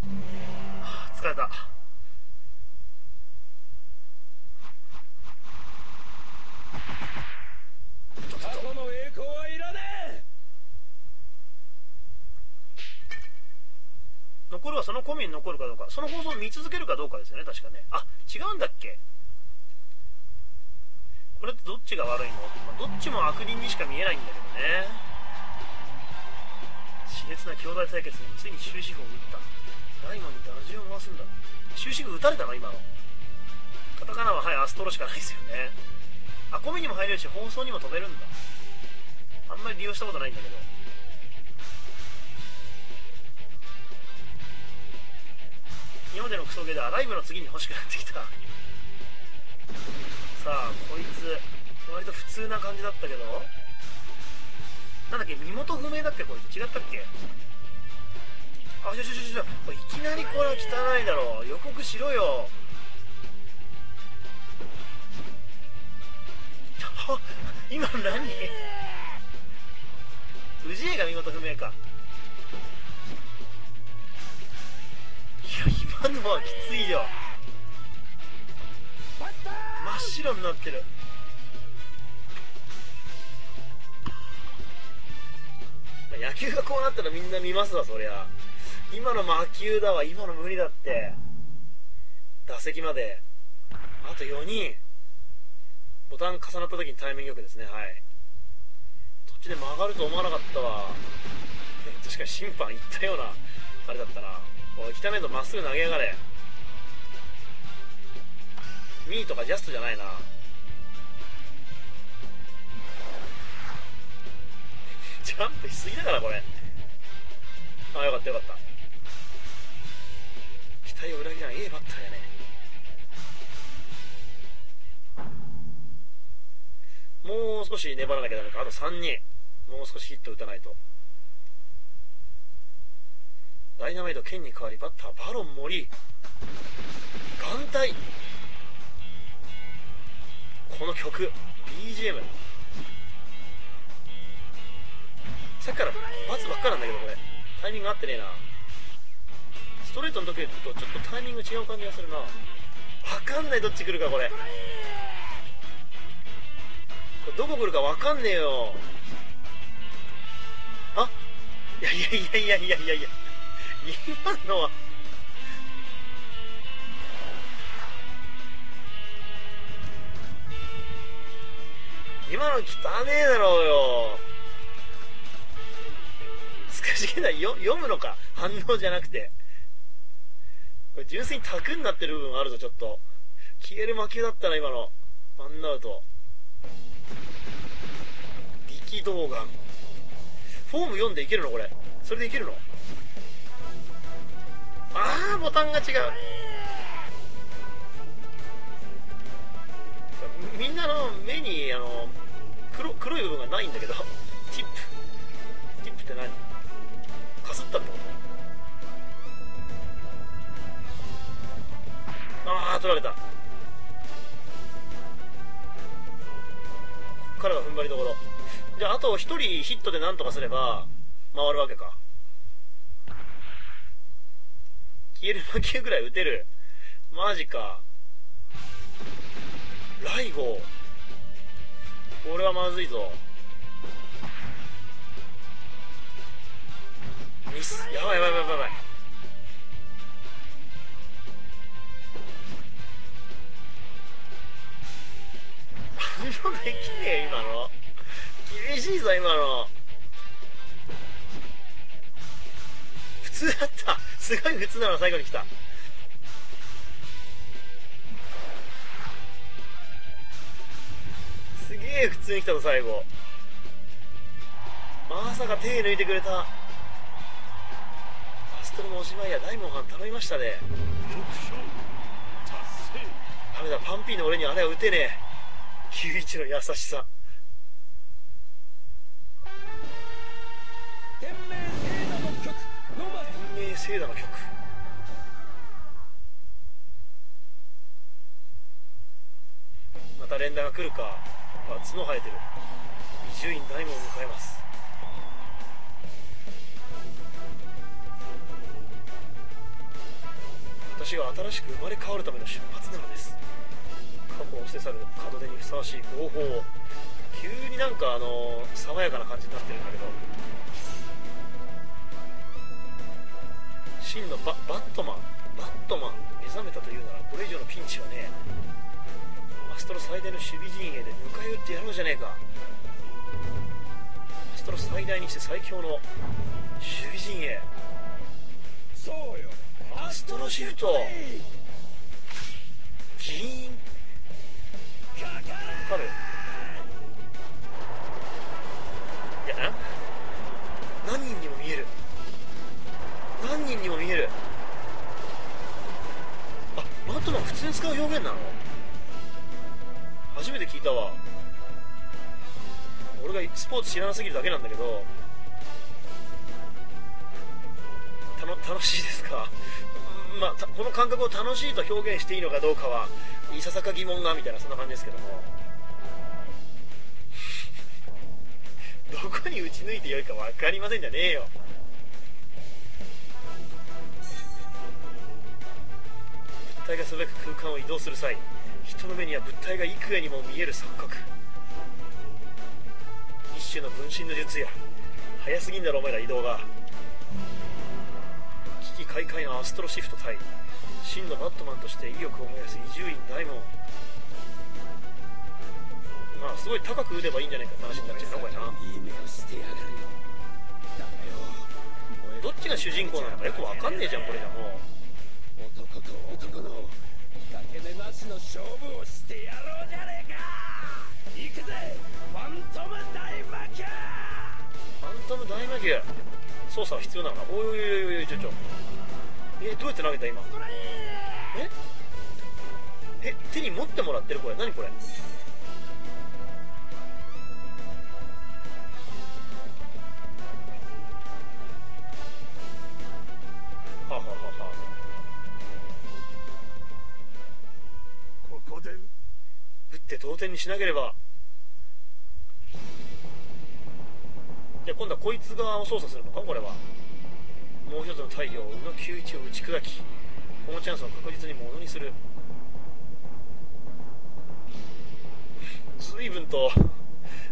はあ疲れた過去の栄光はいらねえ残るはそのコミに残るかどうか。その放送を見続けるかどうかですよね確かね。あ違うんだっけ？これってどっちが悪いの、まあどっちも悪人にしか見えないんだけどね。熾烈な兄弟対決にもついに終止符を打った。大門に打順を回すんだ。終止符打たれたの？今の。カタカナははいアストロしかないですよね。あコミにも入れるし放送にも飛べるんだ。あんまり利用したことないんだけど。今までのクソゲーでアライブの次に欲しくなってきた。さあこいつ割と普通な感じだったけど。なんだっけ身元不明だっけこいつ。違ったっけ？あちょちょちょちょいきなりこれは汚いだろ予告しろよ。は 今何？氏家が身元不明か。いや今のはきついよ。真っ白になってる。野球がこうなったらみんな見ますわそりゃ。今の魔球だわ。今の無理だって。打席まで。あと4人。ボタン重なった時にタイミングよくですね。はい。そっちで曲がると思わなかったわ。確かに審判言ったようなあれだったな。おい北面とまっすぐ投げやがれ。ミーとかジャストじゃないな。ジャンプしすぎだからこれ。あよかったよかった。期待を裏切らんええバッターやね。もう少し粘らなきゃダメか。あと3人。もう少しヒット打たないと。ダイナマイト剣に代わりバッターバロン森。眼帯。この曲。BGM さっきからバツばっかなんだけどこれ。タイミング合ってねえな。ストレートの時とちょっとタイミング違う感じがするな。わかんないどっち来るかこれ。これどこ来るかわかんねえよ。あ？いやいやいやいやいやいやいや。今のは。今の汚ねえだろうよ。すかしげなよ読むのか。反応じゃなくて。これ純粋に卓になってる部分あるぞちょっと。消える魔球だったな今の。ワンアウト。力道眼フォーム読んでいけるのこれ。それでいけるの？ああボタンが違う。みんなの目にあの黒黒い部分がないんだけど ティップ。ティップって何？かすったってこと？ああ取られた。こっからが踏ん張りどころ。じゃああと1人ヒットでなんとかすれば回るわけか。消える魔球ぐらい打てる。マジか。ライゴ。これはまずいぞ。ミス。やばいやばいやばいやばい。反応できねえ今の。厳しいぞ今の。普通だった。すごい普通なの最後に来た。すげえ普通に来たぞ最後。まさか手抜いてくれた。アストロのおしまいや大門藩頼みましたね。ダメだパンピーの俺にあれは打てねえ。91の優しさ。聖打の曲。また連打が来るか。あ角生えてる。伊集院大門を迎えます。私が新しく生まれ変わるための出発なのです。過去を捨て去る門出にふさわしい合法を。急になんかあの爽やかな感じになってるんだけど。真のババットマンバットマン目覚めたというならこれ以上のピンチはねアストロ最大の守備陣営で迎え撃ってやろうじゃねえか。アストロ最大にして最強の守備陣営。そうよアストロシフト。ギーン。かかる？いやな何人にも見える。何人にも見える。あバットマン普通に使う表現なの？初めて聞いたわ。俺がスポーツ知らなすぎるだけなんだけど。たの楽しいですか？まあこの感覚を楽しいと表現していいのかどうかはいささか疑問がみたいなそんな感じですけども。どこに打ち抜いてよいか分かりませんじゃねえよ。体が素早く空間を移動する際人の目には物体が幾重にも見える錯覚一種の分身の術や早すぎんだろお前ら移動が。危機開会のアストロシフト対真のバットマンとして意欲を燃やす伊集院大門。まあすごい高く打てばいいんじゃないかって話になっちゃうなこれな。どっちが主人公なのかよくわかんねえじゃんこれじゃもう男と男の掛け目なしの勝負をしてやろうじゃねえか行くぜファントム大魔球ファントム大魔球操作は必要なのかおいおいおいおいちょちょえどうやって投げた今ええ手に持ってもらってるこれ何これ打って同点にしなければ。じゃあ今度はこいつ側を操作するのかこれは。もう一つの太陽宇野九一を打ち砕きこのチャンスを確実にものにする。随分と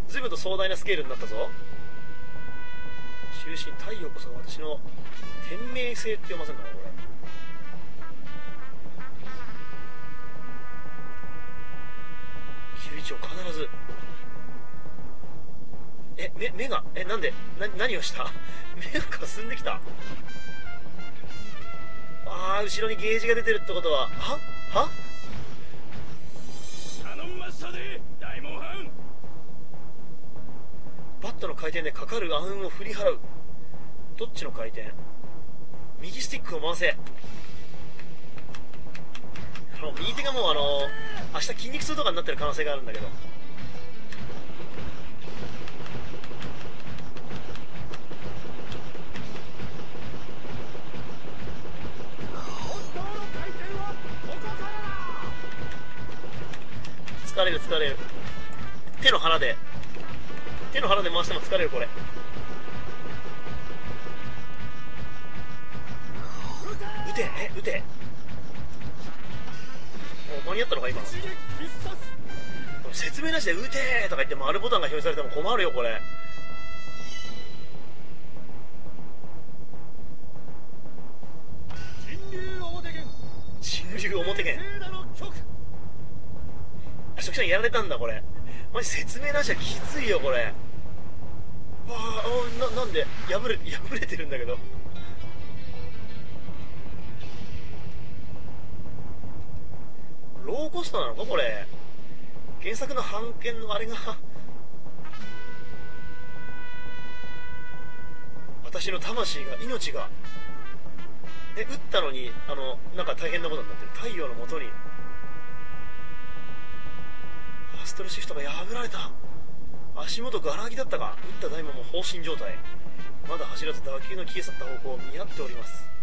随分と壮大なスケールになったぞ。終身太陽こそ私の天命性って読ませるのかこれ。必ず。え目目がえなんでな何をした？目がかすんできた？ああ後ろにゲージが出てるってことは。は？は？バットの回転でかかる暗雲を振り払う。どっちの回転？右スティックを回せあの右手がもうあの明日筋肉痛とかになってる可能性があるんだけど。疲れる疲れる。手の腹で。手の腹で回しても疲れるこれ。撃てえ撃て。間に合ったのか今説明なしで「撃て!」とか言って丸ボタンが表示されても困るよこれ。人流表現。あ初期さんやられたんだこれ。マジ説明なしはきついよこれ。わああななんで？破れ破れてるんだけどローコストなのかこれ。原作の版権のあれが。私の魂が命が。え撃ったのにあのなんか大変なことになってる。太陽のもとに。アストロシフトが破られた。足元がら空きだったが打った大門も放心状態。まだ走らず打球の消え去った方向を見合っております。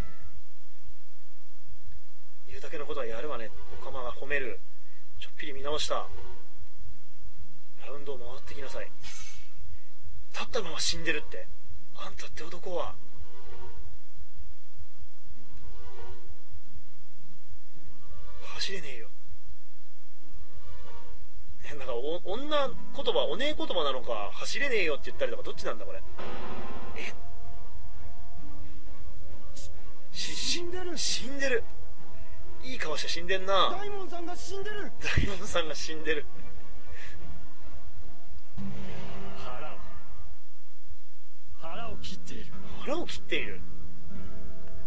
うだけのことはやるわね。オカマが褒める。ちょっぴり見直した。ラウンドを回ってきなさい。立ったまま死んでるって。あんたって男は。走れねえよ。えなんかお女言葉おねえ言葉なのか走れねえよって言ったりとかどっちなんだこれ。え？し死んでる？死んでる。いい顔して死んでんな。大門さんが死んでる。大門さんが死んでる。腹を腹を切っている。腹を切っている。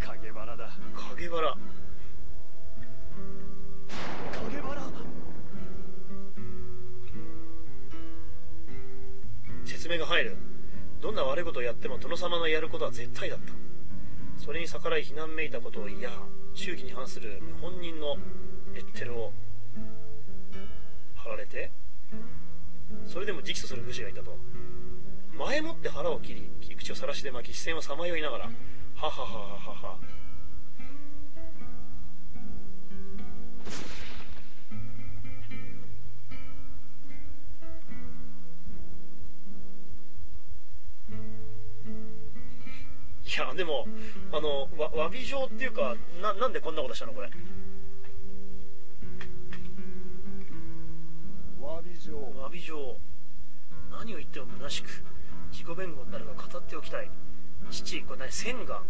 影腹だ。影腹。影腹。説明が入る。どんな悪いことをやっても殿様のやることは絶対だったそれに逆らい非難めいたことを嫌忠義に反する本人のレッテルを貼られてそれでも直訴する武士がいたと。前もって腹を切り切り口をさらしで巻き視線をさまよいながらはははははは。やでもあのわ詫び状っていうかななんでこんなことしたのこれ？詫び状詫び状何を言っても虚しく自己弁護になるが語っておきたい。父これ何？洗顔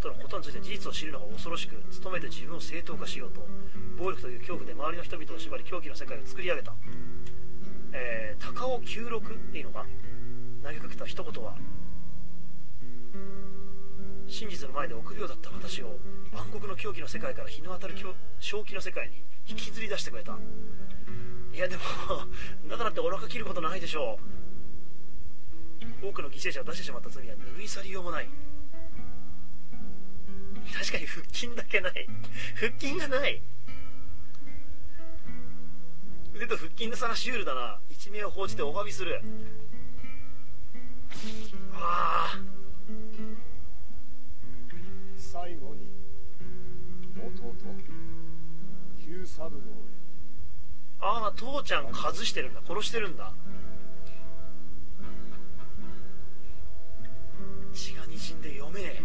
とのことについて事実を知るのが恐ろしく努めて自分を正当化しようと暴力という恐怖で周りの人々を縛り狂気の世界を作り上げた。えー、高尾九六でいいのか？投げかけた一言は真実の前で臆病だった私を暗黒の狂気の世界から日の当たる正気の世界に引きずり出してくれた。いやでもだからってお腹切ることないでしょう。多くの犠牲者を出してしまった罪は拭い去りようもない。確かに腹筋だけない。腹筋がない。腕と腹筋の差がシュールだな。一命を報じてお詫びする。ああ最後に弟久三郎へ。ああ父ちゃん外してるんだ。殺してるんだ。血がにじんで読め。ねえ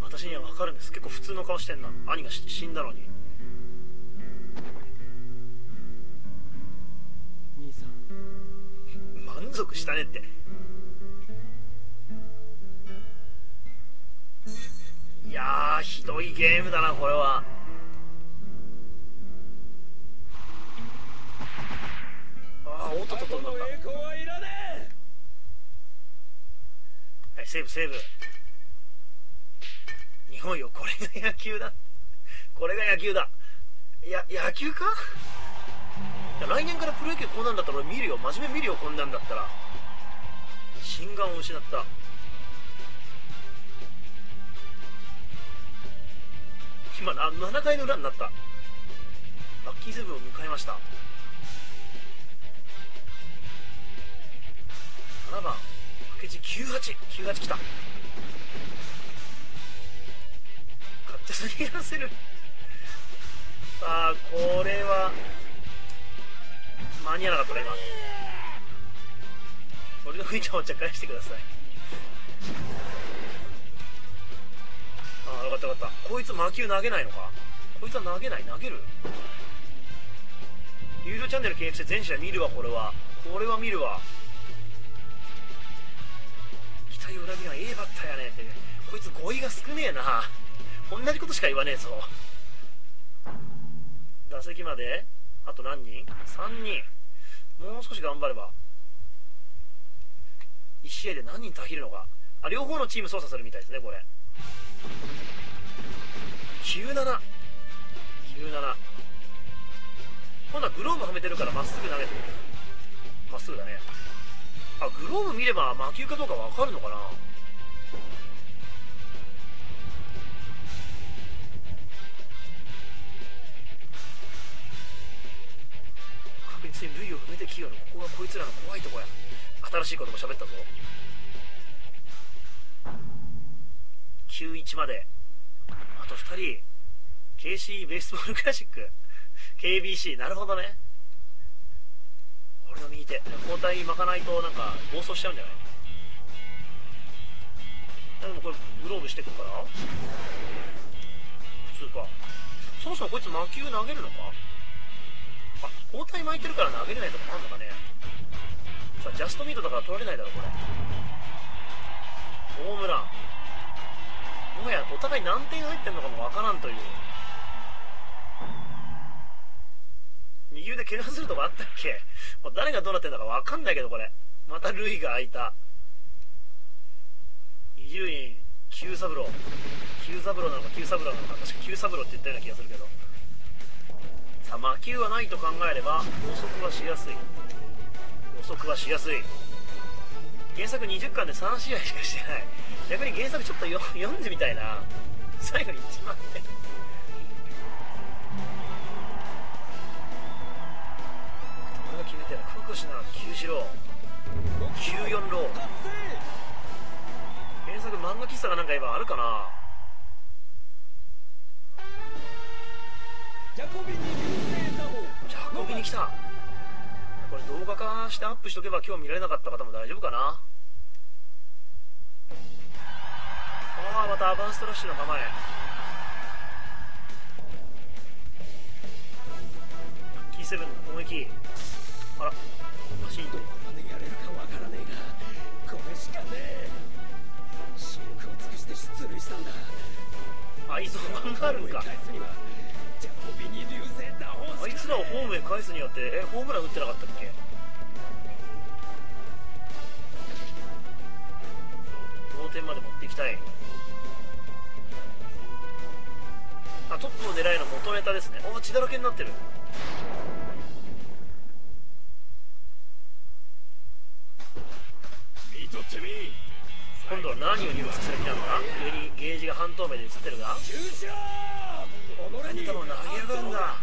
私には分かるんです。結構普通の顔してんな。兄がし死んだのに。兄さん。満足したねってやひどいゲームだなこれは。ああおっとっとっとかはいセーブセーブ。日本よこれが野球だ。これが野球だ。や野球か？来年からプロ野球こうなんだったら俺見るよ。真面目見るよこんなんだったら。心眼を失った。今な7回の裏になった。ラッキーセブンを迎えました。7番明智9898来た。勝手すぎらせる。さあこれは間に合わなかったな今。俺の吹いたお茶返してください。ああよかったよかった。こいつ魔球投げないのか？こいつは投げない。投げる？有料チャンネル契約して全試合見るわこれは。これは見るわ。期待を裏切らん A バッターやねって。こいつ語彙が少ねえな。同じことしか言わねえぞ。打席まであと何人 ?3 人。もう少し頑張れば。1試合で何人たぎるのか。あ両方のチーム操作するみたいですねこれ。9797今度はグローブはめてるからまっすぐ投げてまっすぐだね。あグローブ見れば魔球かどうか分かるのかな。確実に塁を踏めてきよるここがこいつらの怖いとこや。新しい言葉喋ったぞ。91まで。あと2人 KC ベースボール クラシック。KBC なるほどね。俺の右手。交代巻かないとなんか暴走しちゃうんじゃない？でもこれグローブしてくから？普通か。そもそもこいつ魔球投げるのか？あ包帯巻いてるから投げれないとかあんのかね。さあジャストミートだから取られないだろこれ。ホームラン。もはやお互い何点入ってんのかもわからんという。右腕怪我するとこあったっけ？もう誰がどうなってんだかわかんないけどこれ。また塁が空いた。伊集院久三郎。久三郎なのか久三郎なのか。確か久三郎って言ったような気がするけど。さあ魔球はないと考えれば予測はしやすい。予測はしやすい。原作20巻で3試合しかしてない。逆に原作ちょっとよ読んでみたいな。最後に1万点俺が決めてる福士な九四郎。94郎。原作漫画喫茶がなんか今あるかな。ジャコビに来た。これ動画化してアップしとけば今日見られなかった方も大丈夫かな。ああまたアバンストラッシュの構えキーセブンの攻撃あら。マシンとまでやれるかわからねえがこれしかねえ。死力を尽くして出塁したんだ。愛想版があるんか。あいつらをホームへ返すによってえホームラン打ってなかったっけ？同点まで持っていきたいあトップを狙いの元ネタですね。お血だらけになってる。見とってみ。今度は何を入力させる気なのか？上にゲージが半透明で映ってるが？何かも投げやがるんだ。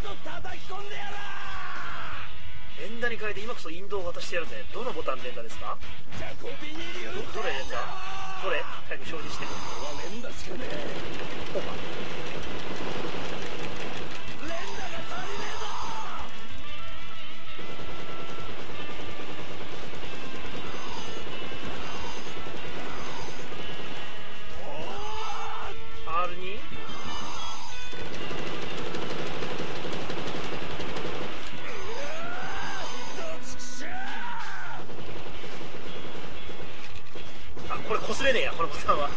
連打に変えて今こそ引導を渡してやるぜ。どのボタン連打ですか？どれ連打？どれ？早く表示しては連ねえやこのボタンは。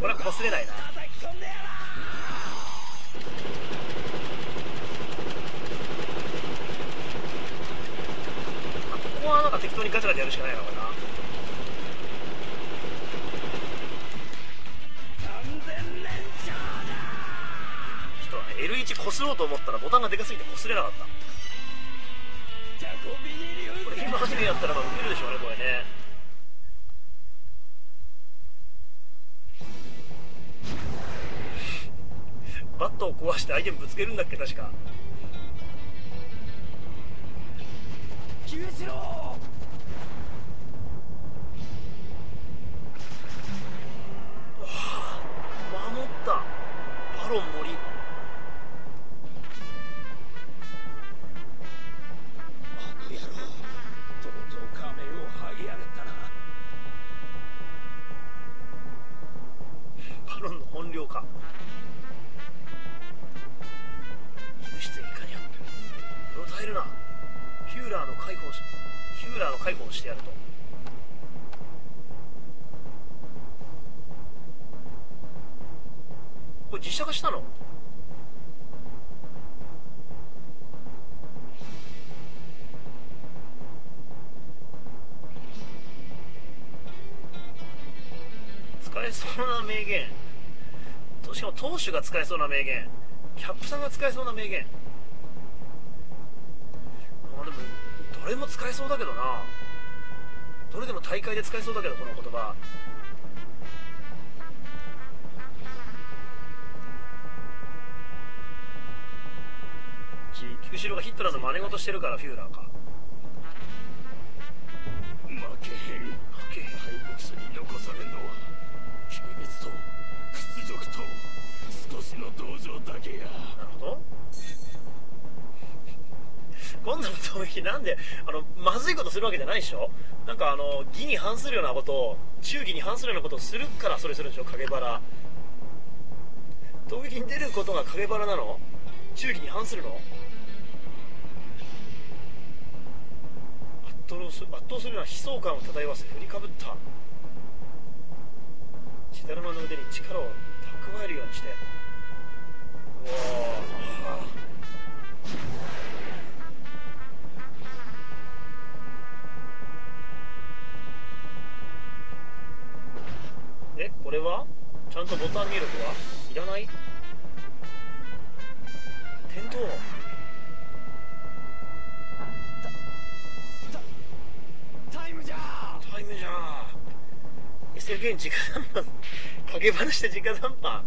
これは擦れないな。ここはなんか適当にガチャガチャやるしかないのかな。ちょっと L1 こすろうと思ったらボタンがでかすぎてこすれなかった。これ今始めやったらまあ受けるでしょうねこれね。壊して相手にぶつけるんだっけ確か。救しろが使えそうな名言。キャップさんが使えそうな名言。まあでもどれも使えそうだけどな。どれでも大会で使えそうだけどこの言葉。菊城がヒットラーの真似事してるからフューラーか。今度の攻撃なんであのまずいことするわけじゃないでしょ？なんかあの義に反するようなことを忠義に反するようなことをするからそれするんでしょ？影原攻撃に出ることが影原なの？忠義に反するの？圧倒す圧倒するような悲壮感を漂わせ振りかぶった。血だるまの腕に力を蓄えるようにして。うわあえこれは？ちゃんとボタン入力は？いらない？点灯タイムじゃ。タイムじゃ。ー SLK に直談判。影話して直談判。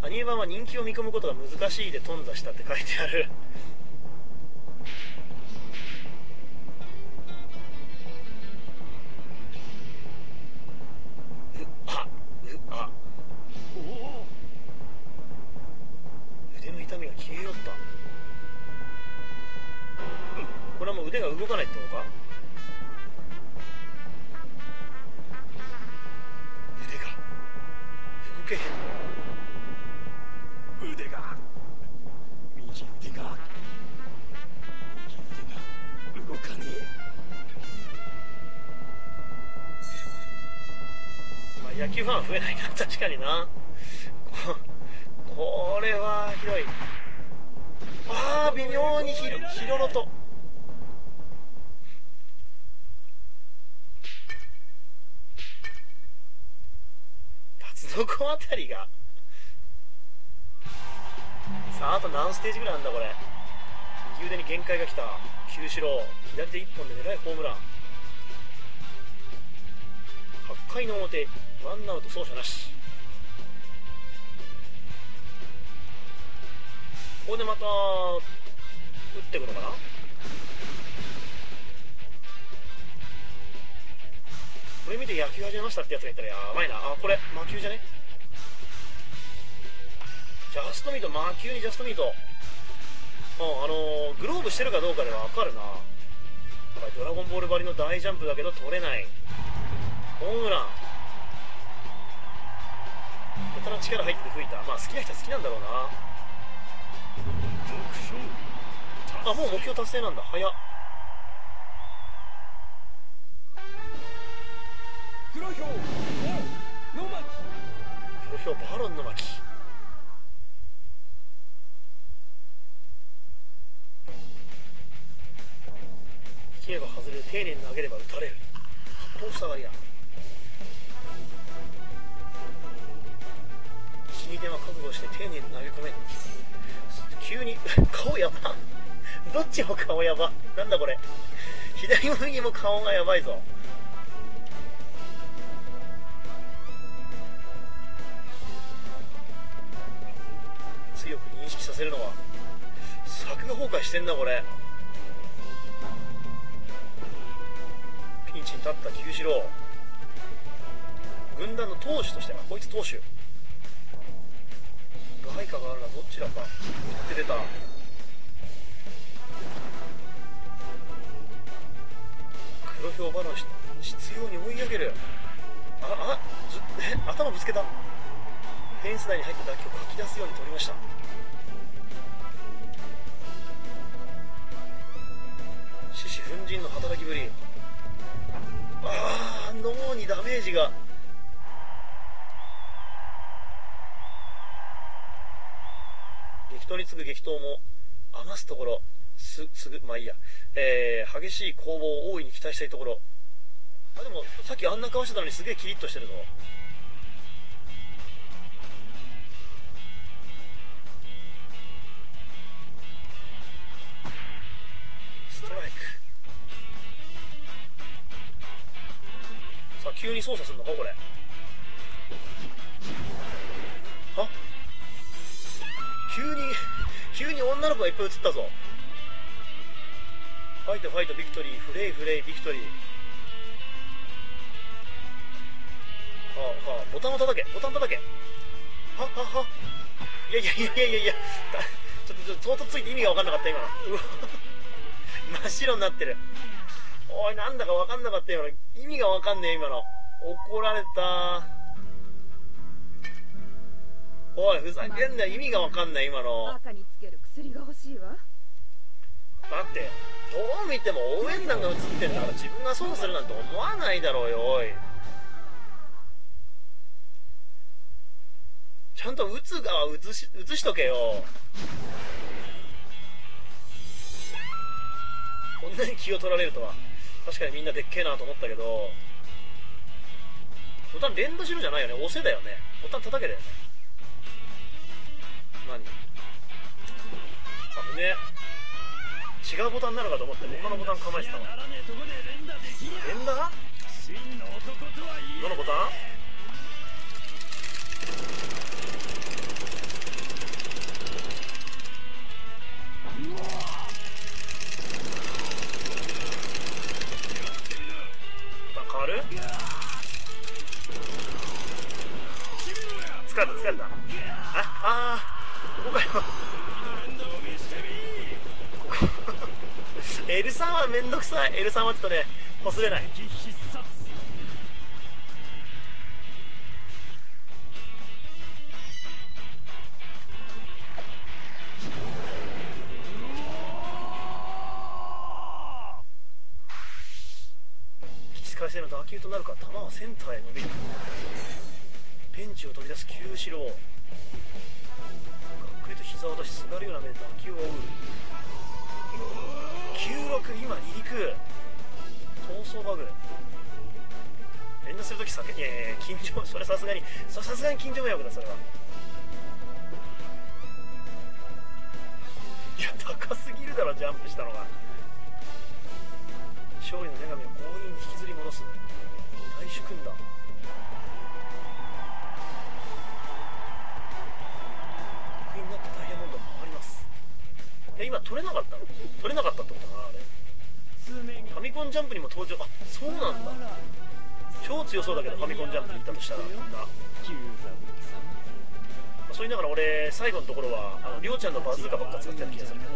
アニメ版は人気を見込むことが難しいで頓挫したって書いてあるファン増えないな。確かにな。これはひどい。ああ微妙にひろ広ろと辰の子あたりが。さああと何ステージぐらいあんだこれ。右腕に限界が来た。九四郎。左手一本で狙いホームラン。8回の表。ワンアウト走者なし。ここでまた打っていくのかな？これ見て野球始めましたってやつがいたらやばいな。あこれ魔球じゃね？ジャストミート魔球にジャストミート。うんあのーグローブしてるかどうかでわかるな。ドラゴンボール張りの大ジャンプだけど取れない。ホームラン。たら力入って吹いた。まあ好きな人は好きなんだろうな。あもう目標達成なんだ。早っ。黒豹お野巻黒豹バロンの巻引けば外れる丁寧に投げれば打たれる。八方塞がりや右手は覚悟して丁寧に投げ込め。急に顔やば。どっちも顔やば。なんだこれ。左も右も顔がやばいぞ。強く認識させるのは。作画崩壊してんなこれ。ピンチに立った九四郎。軍団の当主としてはこいつ当主。外貨があるのはどちらか。打って出た。黒ひょうバロン執拗に追い上げる。ああず頭ぶつけた。フェンス内に入った打球をかき出すように取りました。獅子奮陣の働きぶり。ああ脳にダメージが。激闘に次ぐ激闘も余すところすすぐまあいいや、えー激しい攻防を大いに期待したいところ。あでもさっきあんな顔してたのにすげえキリッとしてるぞ。ストライク。さあ急に操作するのかこれ。女の子がいっぱい映ったぞ。ファイトファイトビクトリー。フレイフレイビクトリー。はあはあボタンを叩け。ボタン叩け。ははは。いやいやいやいやいや。いやちょっとちょっと唐突ついて意味が分かんなかった今の。真っ白になってる。おいなんだか分かんなかった今の。意味が分かんねえ今の。怒られた。おいふざけんな。意味が分かんない今の。赤につけるだってどう見ても応援団が映ってんだから自分が操作するなんて思わないだろうよおい。ちゃんと打つ側映し映しとけよ。こんなに気を取られるとは。確かにみんなでっけえなと思ったけど。ボタン連打しろじゃないよね。押せだよね。ボタン叩けだよね。何？あぶねえ違うボタンなのかと思って他のボタン構えてたわ。ならねえとこで連打？どのボタン？ボタン変わる？疲れた疲れた。ああここかよ連打を見せてみ L さんはめんどくさい。L さんはちょっとねこすれない。必殺起死回生の打球となるか。球はセンターへ伸びる。ベンチを飛び出す九四郎がっくりと膝を落としすがるような目で打球を追う。96今離陸逃走バグ連打するとき避け いやいや緊張それさすがにさすがに緊張迷惑だそれは。いや高すぎるだろジャンプしたのが。勝利の女神を強引に引きずり戻す。大主君だ。いや今取れなかったの？取れなかったってことかなあれ？ファミコンジャンプにも登場。あそうなんだ。超強そうだけどファミコンジャンプに行ったとしたら。な、まあ、そう言いながら俺最後のところはあのりょうちゃんのバズーカばっか使ってた気がする。けど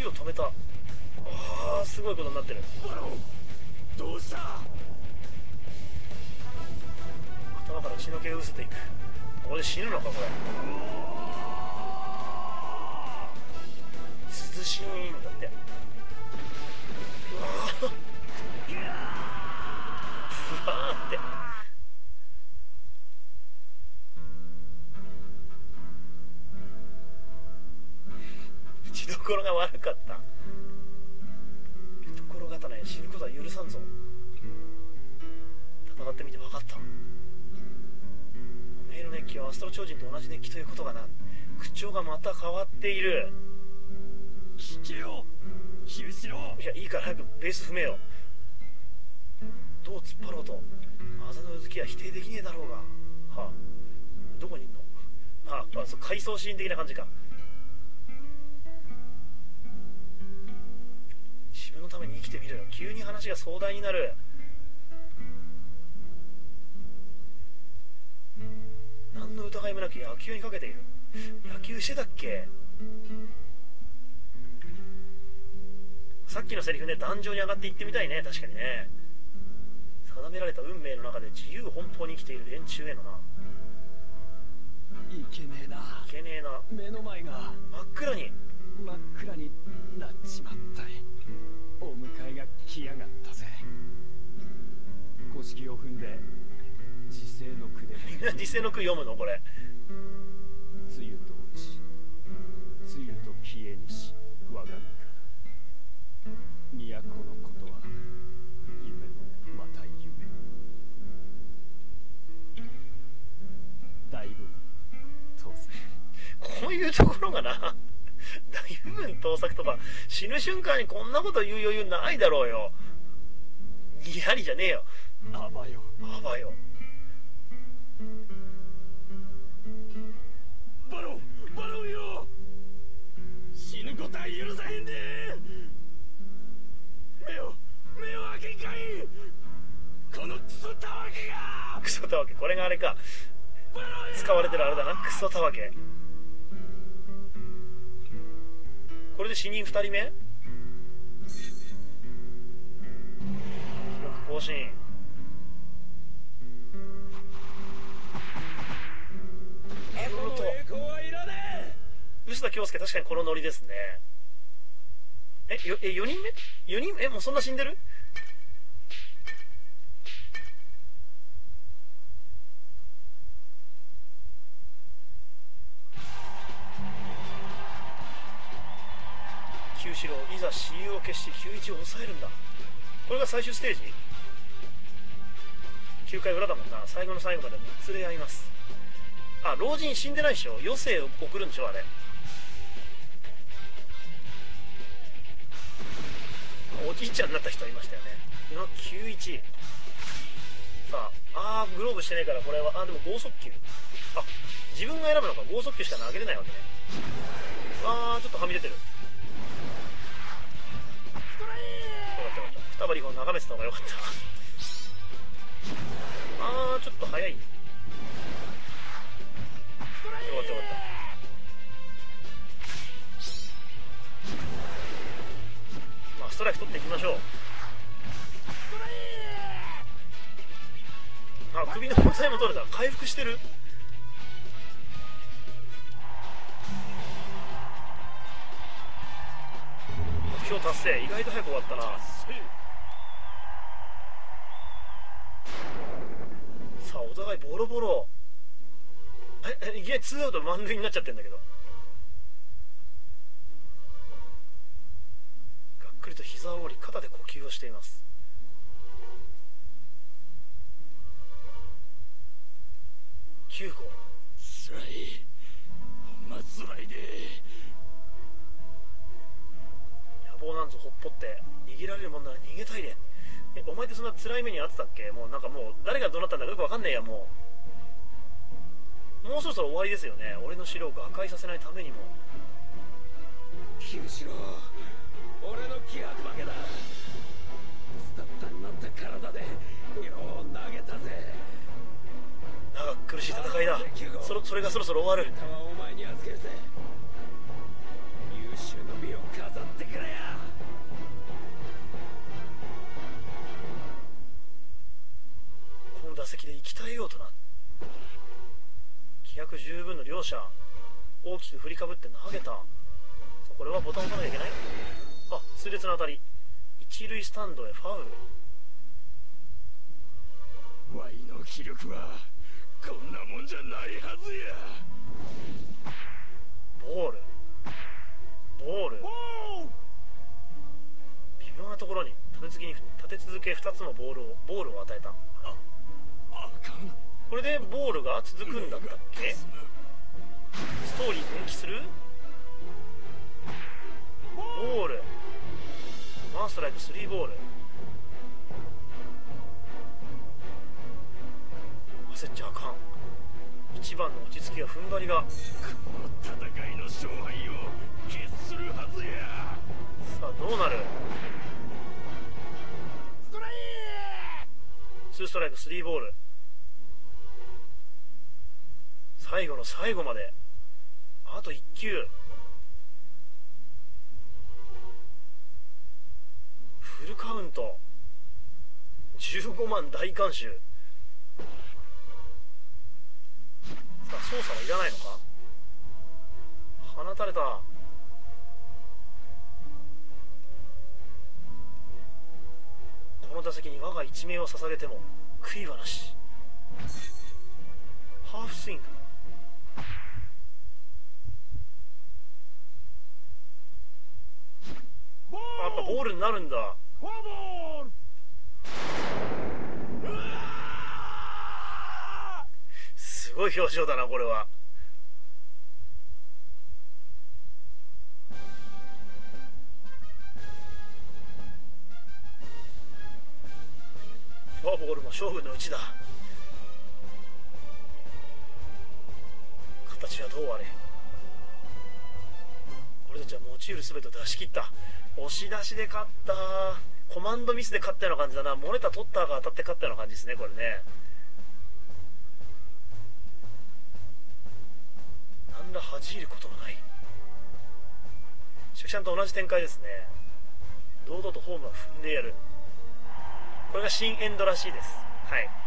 足を止めた。あーすごいことになってる。どうした？頭から血の気が失せていく。ここで死ぬのかこれ。涼しいんだって。うわ懐が悪かった。懐刀や死ぬことは許さんぞ。戦ってみて分かった。おめえの熱気はアストロ超人と同じ熱気ということがな。口調がまた変わっている。聞けよ。ヒルシロいやいいから早くベース踏めよ。どう突っ張ろうと。あざのうずきは否定できねえだろうが。はあ。どこにいんの？あ。あそう回想シーン的な感じかために生きてみろよ急に話が壮大になる。何の疑いもなく野球にかけている。野球してたっけ？さっきのセリフね壇上に上がって行ってみたいね。確かにね。定められた運命の中で自由奔放に生きている連中へのな。いけねえな。いけねえな。目の前が真っ暗に。真っ暗になっちまった。いお迎えが来やがったぜ。古式を踏んで時世の句で 時世の句読むのこれ。梅雨と落ち梅雨と消えにし我が身から。都のことは夢のまた夢。だいぶ遠さこういうところがな大部分盗作とか死ぬ瞬間にこんなこと言う余裕ないだろうよにやりじゃねえよあばよあばよバロンバロンよ死ぬことは許さへんで目を目を開けんかいこのクソたわけがクソたわけこれがあれか使われてるあれだなクソたわけこれで死人2人目？記録更新臼田恭介確かにこのノリですね。えよえ4人目 ?4 人？目えもうそんな死んでる？九四郎いざ私有を消し九一を抑えるんだ。これが最終ステージ。9回裏だもんな。最後の最後までもつれ合います。あ老人死んでないでしょ？余生を送るんでしょ？あれ。おじいちゃんになった人いましたよね。の91さああーグローブしてないからこれは。あでも剛速球。あ自分が選ぶのか。剛速球しか投げれないわけね。あーちょっとはみ出てる。ったよかった二針を眺めてた方がよかったあーちょっと早い。よかったよかった。まあストライク取っていきましょう。あ首の本体も取れた。回復してる。目標達成。意外と早く終わったな。さあお互いボロボロ。ええいきなりツーアウト満塁になっちゃってんだけど。がっくりと膝を折り肩で呼吸をしています。9号。つらい。ほんまつらいで。野望なんぞほっぽって逃げられるもんなら逃げたいでえお前ってそんな辛い目に遭ってたっけ？もうなんかもう誰がどうなったんだかよくわかんねえやもう。もうそろそろ終わりですよね。俺の城を瓦解させないためにも。九四郎俺の気迫負けだ。スタッタになった体でよう投げたぜ。長く苦しい戦いだ。そろそれがそろそろ終わるの打席で生き絶えようとな気迫十分の両者大きく振りかぶって投げた。これはボタン押さなきゃいけない。あ痛烈な当たり。一塁スタンドへファウル。ワイの気力はこんなもんじゃないはずや。ボール。ボボール。微妙なところに立て続けに立て続け2つのボールをボールを与えたこれでボールが続くんだったっけ？ストーリー分岐する？ボール。ワンストライクスリーボール。焦っちゃあかん。一番の落ち着きが踏ん張りが。この戦いの勝敗を決するはずや。さあどうなる？ストライツーストライクスリーボール最後の最後まで。あと1球。フルカウント。15万大観衆。さあ操作はいらないのか？放たれた。この打席に我が一命を捧げても悔いはなし。ハーフスイング。やっぱボールになるんだ。すごい表情だなこれは。フォアボールも勝負のうちだ。形はどうあれ俺たちは持ち得る全てを出し切った。押し出しで勝った。コマンドミスで勝ったような感じだな。モネタ取ったが当たって勝ったような感じですねこれね。何ら恥じることのない。シャキちゃんと同じ展開ですね。堂々とホームは踏んでやる。これが新エンドらしいです。はい。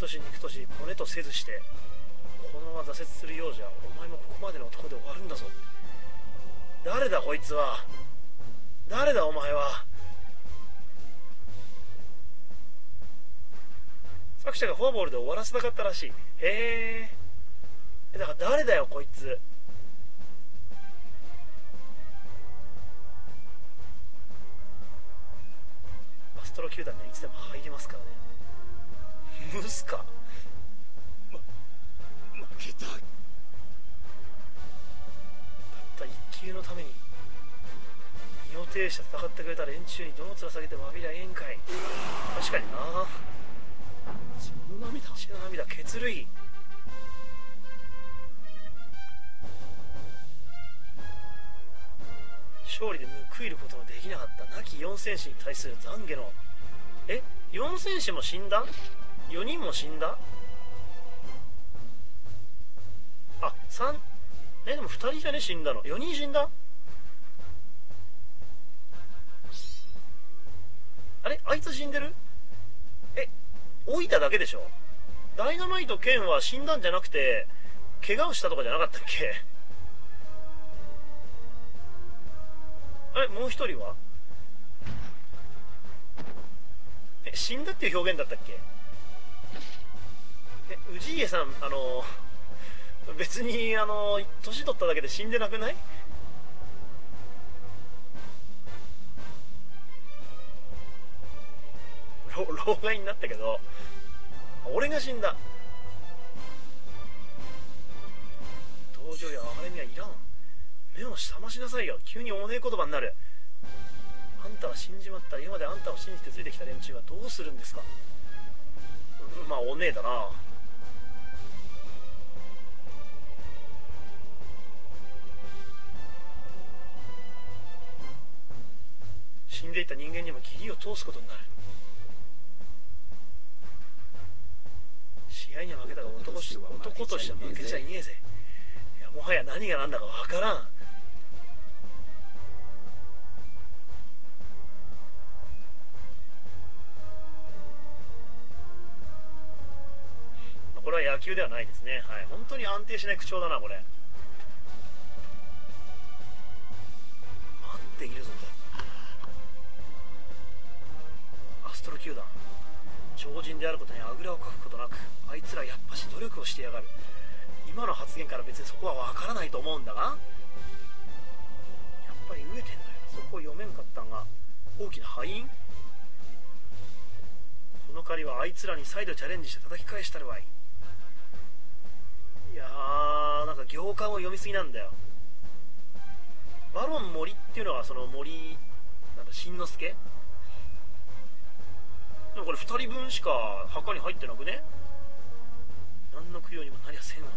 とし肉とし骨とせずしてこのまま挫折するようじゃお前もここまでの男で終わるんだぞ。誰だこいつは。誰だお前は。作者がフォアボールで終わらせたかったらしい。へええだから誰だよこいつ。アストロ球団にはいつでも入りますからね。ムスか負けた。たった一球のために身を挺して戦ってくれた連中にどの面下げても浴びりゃえんかい。確かにな。血の涙。血の涙血類勝利で報いることのできなかった亡き4戦士に対する懺悔の。え？4戦士も死んだ4人も死んだ？あ三えでも2人じゃね？死んだの。4人死んだ？あれ？あいつ死んでる？え老いただけでしょ？ダイナマイトケンは死んだんじゃなくて怪我をしたとかじゃなかったっけ？あれ？もう一人は？え死んだっていう表現だったっけ？氏家さんあの別にあの年取っただけで死んでなくない？老老害になったけど俺が死んだ。登場や哀れみはいらん。目を覚ましなさいよ。急におねえ言葉になる。あんたは死んじまった今まであんたを信じてついてきた連中はどうするんですか？まあおねえだな。死んでいた人間にも義理を通すことになる。試合には負けたが男して男として負けちゃいねえぜ。いやもはや何が何だかわからん。これは野球ではないですね。はい。本当に安定しない口調だなこれ。であることにあぐらをかくことなくあいつらやっぱし努力をしてやがる。今の発言から別にそこは分からないと思うんだが。やっぱり飢えてんのよ。そこを読めんかったんが大きな敗因？この借りはあいつらに再度チャレンジして叩き返したるわい。いやーなんか行間を読みすぎなんだよ。バロン森っていうのはその森なんだしんのすけ？でもこれ2人分しか墓に入ってなくね？何の供養にもなりゃせんわな。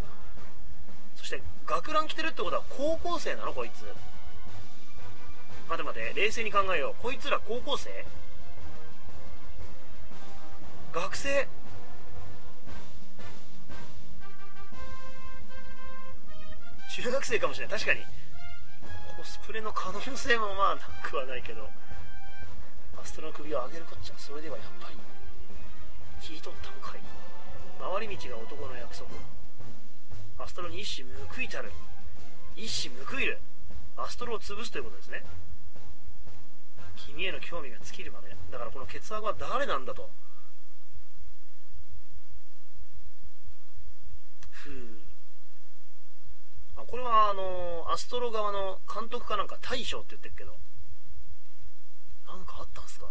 そして学ラン着てるってことは高校生なの？こいつ。待て待て冷静に考えよう。こいつら高校生？学生？中学生かもしれない。確かに。コスプレの可能性もまあなくはないけど。アストの首を上げるこっちゃ。それではやっぱり聞いとったのかい。回り道が男の約束。アストロに一矢報いたる。一矢報いる。アストロを潰すということですね。君への興味が尽きるまで。だからこのケツアゴは誰なんだと。ふう。あこれはあのアストロ側の監督かなんか大将って言ってるけど。なんかあったんすか？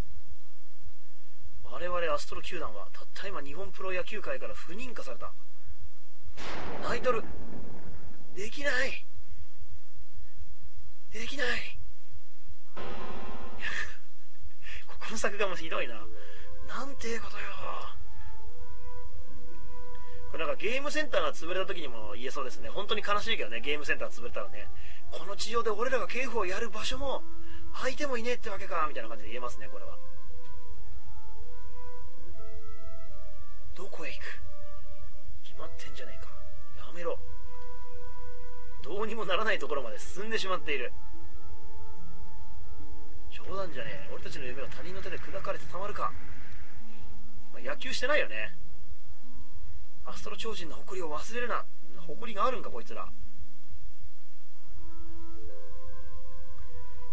我々アストロ球団はたった今日本プロ野球界から不認可された。ナイトル。できない。できない。ここの作画もひどいな。なんてことよ。これなんかゲームセンターが潰れた時にも言えそうですね。本当に悲しいけどねゲームセンター潰れたらね。この地上で俺らが警報をやる場所も相手もいねえってわけかみたいな感じで言えますねこれは。どこへ行く？決まってんじゃねえか。やめろ。どうにもならないところまで進んでしまっている。冗談じゃねえ。俺たちの夢は他人の手で砕かれてたまるか、まあ、野球してないよね。アストロ超人の誇りを忘れるな。誇りがあるんかこいつら。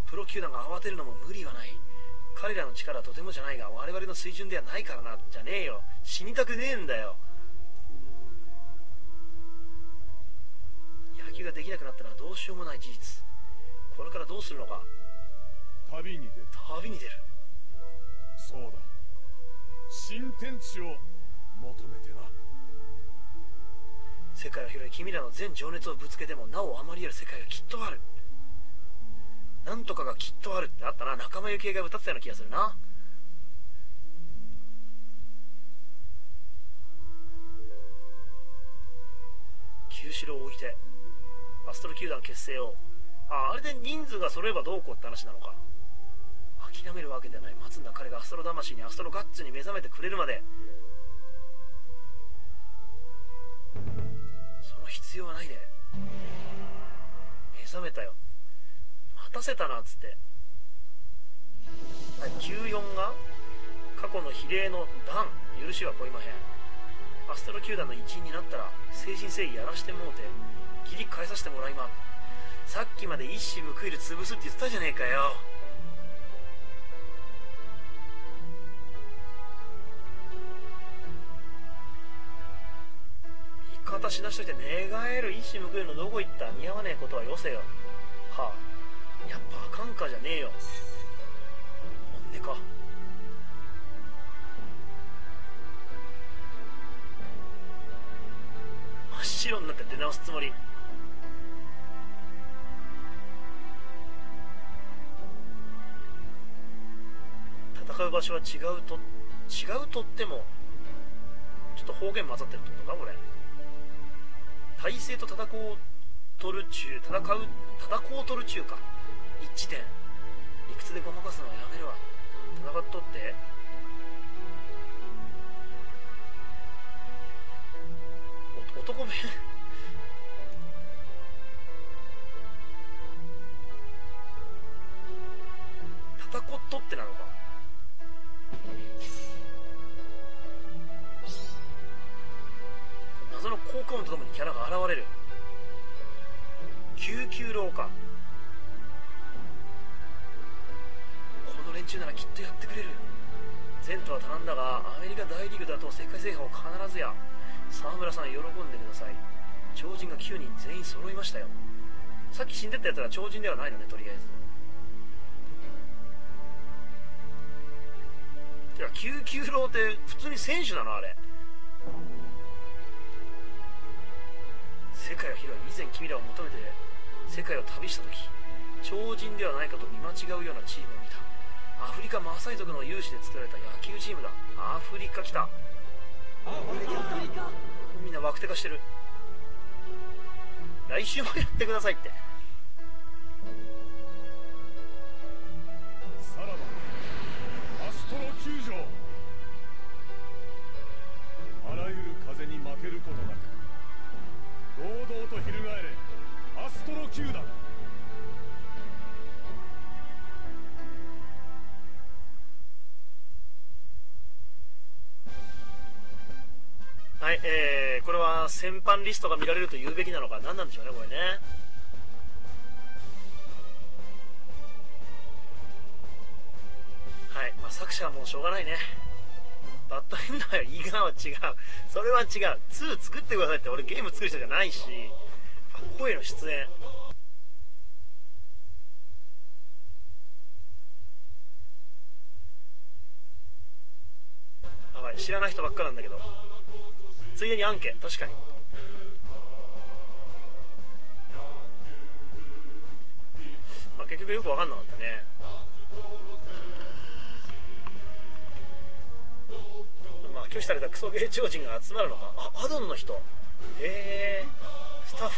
プロ球団が慌てるのも無理はない。彼らの力はとてもじゃないが我々の水準ではないからな。じゃねえよ。死にたくねえんだよ。野球ができなくなったのはどうしようもない事実。これからどうするのか。旅に出た旅に出る。そうだ。新天地を求めてな。世界は広い君らの全情熱をぶつけてもなおあまりある世界がきっとあるなんとかがきっとあるってあったな。仲間由紀が歌ってたような気がするな。旧城を置いてアストロ球団結成を。ああれで人数が揃えばどうこうって話なのか。諦めるわけではない。待つんだ彼がアストロ魂にアストロガッツに目覚めてくれるまで。その必要はないね。目覚めたよ。待たせたなっつって。はい94が？過去の比例の段許しはこいまへん。アストロ球団の一員になったら誠心誠意やらしてもうてギリ返させてもらいまさっきまで一矢報いる潰すって言ってたじゃねえかよ。味方しなしといて願える一矢報いるのどこ行った？似合わねえことはよせよ。はあ。やっぱあかんかじゃねえよ。本音か。真っ白になって出直すつもり。戦う場所は違うと違うとってもちょっと方言混ざってるってことかこれ。体勢と戦う取る中戦う戦う取る中か。一点理屈でごまかすのはやめるわ。戦っとって。男弁戦っとってなのか。謎の効果音とともにキャラが現れる。救急廊下の連中ならきっとやってくれる。テントは頼んだがアメリカ大リーグだと世界制覇を必ずや。沢村さん喜んでください。超人が9人全員揃いましたよ。さっき死んでったやつら超人ではないのねとりあえず。てか救急郎って普通に選手なのあれ。世界は広い。以前君らを求めて世界を旅した時超人ではないかと見間違うようなチームを見た。アフリカマーサイ族の有志で作られた野球チームだ。アフリカ来た。みんなワクテ化してる。来週もやってくださいって。さらばアストロ球場。あらゆる風に負けることなく堂々と翻れアストロ球団。はいえー、これは戦犯リストが見られると言うべきなのか何なんでしょうねこれね。はいまあ作者はもうしょうがないね。バッドエンダーよりいいがは違う。それは違う。2作ってくださいって俺ゲーム作る人じゃないし声の出演。やばい知らない人ばっかなんだけど。ついでにアンケ確かに。まあ、結局よく分かんなかったね。まあ拒否されたクソゲー超人が集まるのか。あアドンの人。へえスタッフ。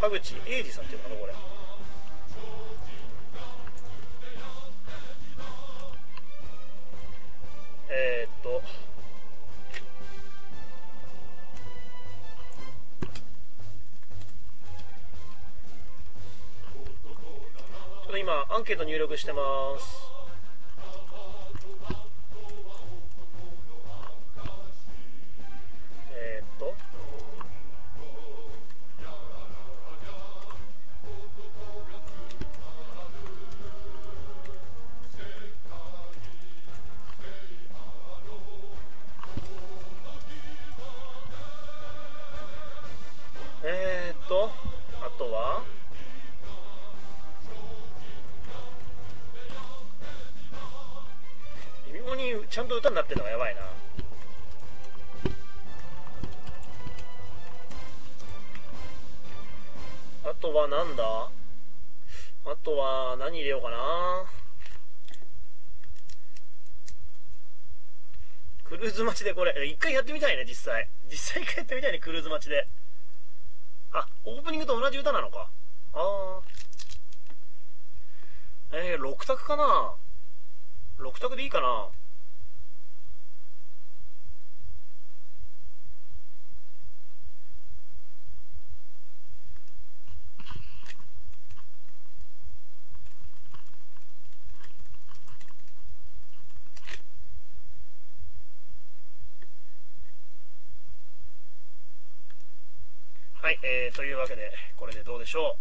田口英二さんっていうのかなこれ。今アンケート入力してます。歌になってるのがやばいな。あとはなんだ？あとは何入れようかな。クルーズ待ちでこれ。一回やってみたいね実際。実際一回やってみたいねクルーズ待ちで。あオープニングと同じ歌なのか。ああえー、6択かな。6択でいいかなはい、えー、というわけでこれでどうでしょ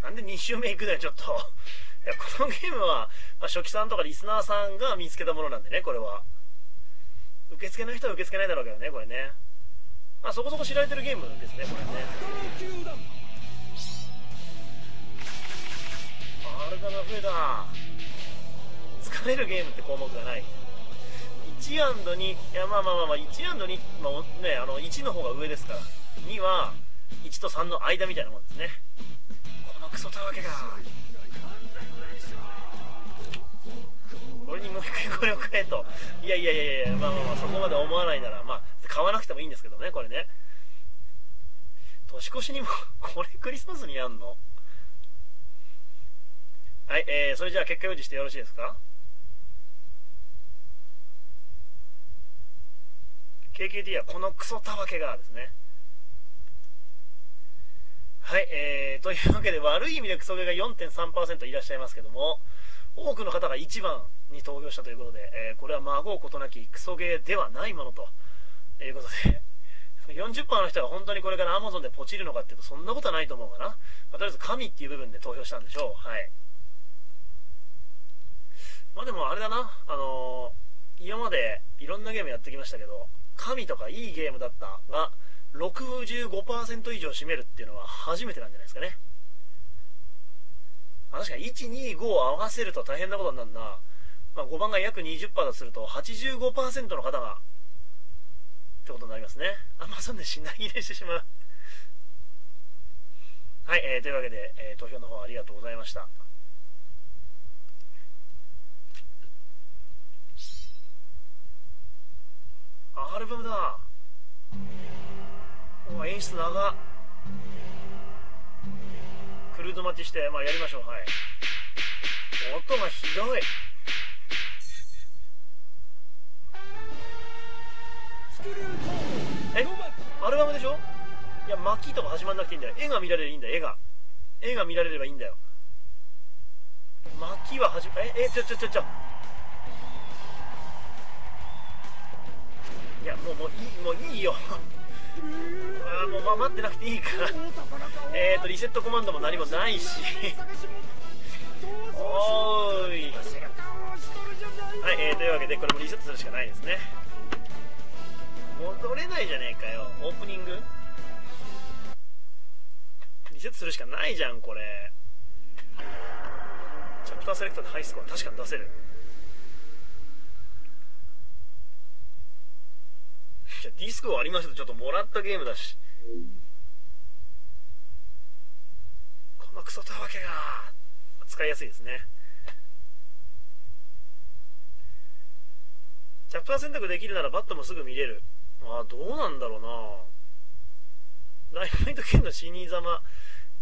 う？なんで2周目いくのよちょっと。いやこのゲームは、まあ、初期さんとかリスナーさんが見つけたものなんでねこれは。受付の人は受け付けないだろうけどねこれね。まあそこそこ知られてるゲームですねこれね。あれだな増えた疲れるゲームって項目がない。1アンド2いやまあまあまあまあ1アンド2、まあね、あの1の方が上ですから。2は1と3の間みたいなもんですね。このクソたわけが。これにもう一回これを買えと。いやいやいやいやまあまあまあそこまで思わないならまあ買わなくてもいいんですけどねこれね。年越しにもこれクリスマスにやんの？はい、えー、それじゃあ結果表示してよろしいですか？KKD はこのクソたわけがですね。はい、えー、というわけで悪い意味でクソゲーが4.3%いらっしゃいますけども多くの方が1番に投票したということで、えーこれは孫うことなきクソゲーではないものということで40%の人は本当にこれから Amazon でポチるのかっていうとそんなことはないと思うかな、まあとりあえず神っていう部分で投票したんでしょう。はい。まあでもあれだな。あのー今までいろんなゲームやってきましたけど神とかいいゲームだったが65%以上占めるっていうのは初めてなんじゃないですかね。確かに125を合わせると大変なことになるな、まあ、5番が約20%だとすると85%の方がってことになりますね。Amazon で品切れしてしまう。はい、えーというわけで、えー投票の方ありがとうございました。アルバムだ。お演出長。クルード待ちしてまあやりましょう。はい。音がひどい。え？アルバムでしょ？いや巻きとか始まんなくていいんだよ。絵が見られればいいんだよ。絵が。絵が見られればいいんだよ。巻きは始まえ？えちょちょちょちょ。いやもうもういいもういいよ。あもう、ま、待ってなくていいから。えーとリセットコマンドも何もないし。おーい。はい、えー、というわけでこれもリセットするしかないですね。戻れないじゃねえかよ。オープニング？リセットするしかないじゃんこれ。チャプターセレクトでハイスコア確かに出せる。いやディスクはありましたちょっともらったゲームだし。このクソたわけが。使いやすいですね。チャプター選択できるならバットもすぐ見れる。ああどうなんだろうな。ダイナマイト剣の死に様。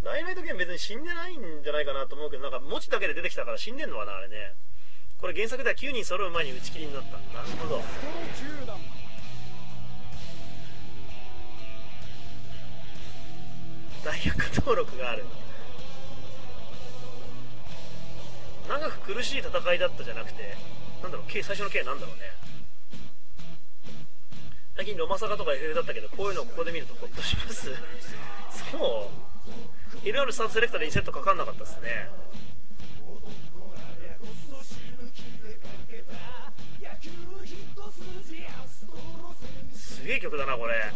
ダイナマイト剣別に死んでないんじゃないかなと思うけどなんか文字だけで出てきたから死んでんのかなあれね。これ原作では9人揃う前に打ち切りになった。なるほど。大百科登録がある長く苦しい戦いだったじゃなくてなんだろう最初の K なんだろうね。最近ロマサガとか FF だったけどこういうのをここで見るとホッとします。そう。いろいろスタートセレクトでリセットかかんなかったですね。すげえ曲だなこれ。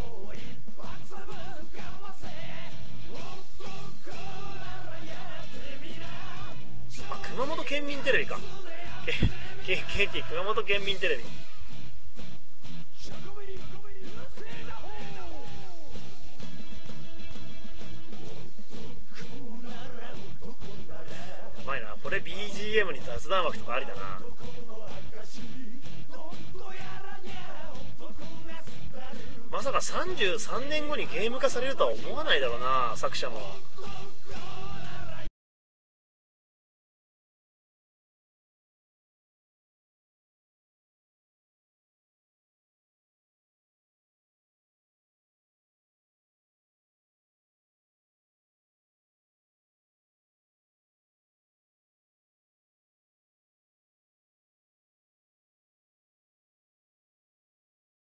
熊本県民テレビか。K- KT 熊本県民テレビ。うまいな。これ BGM に雑談枠とかありだな。まさか33年後にゲーム化されるとは思わないだろうな作者も。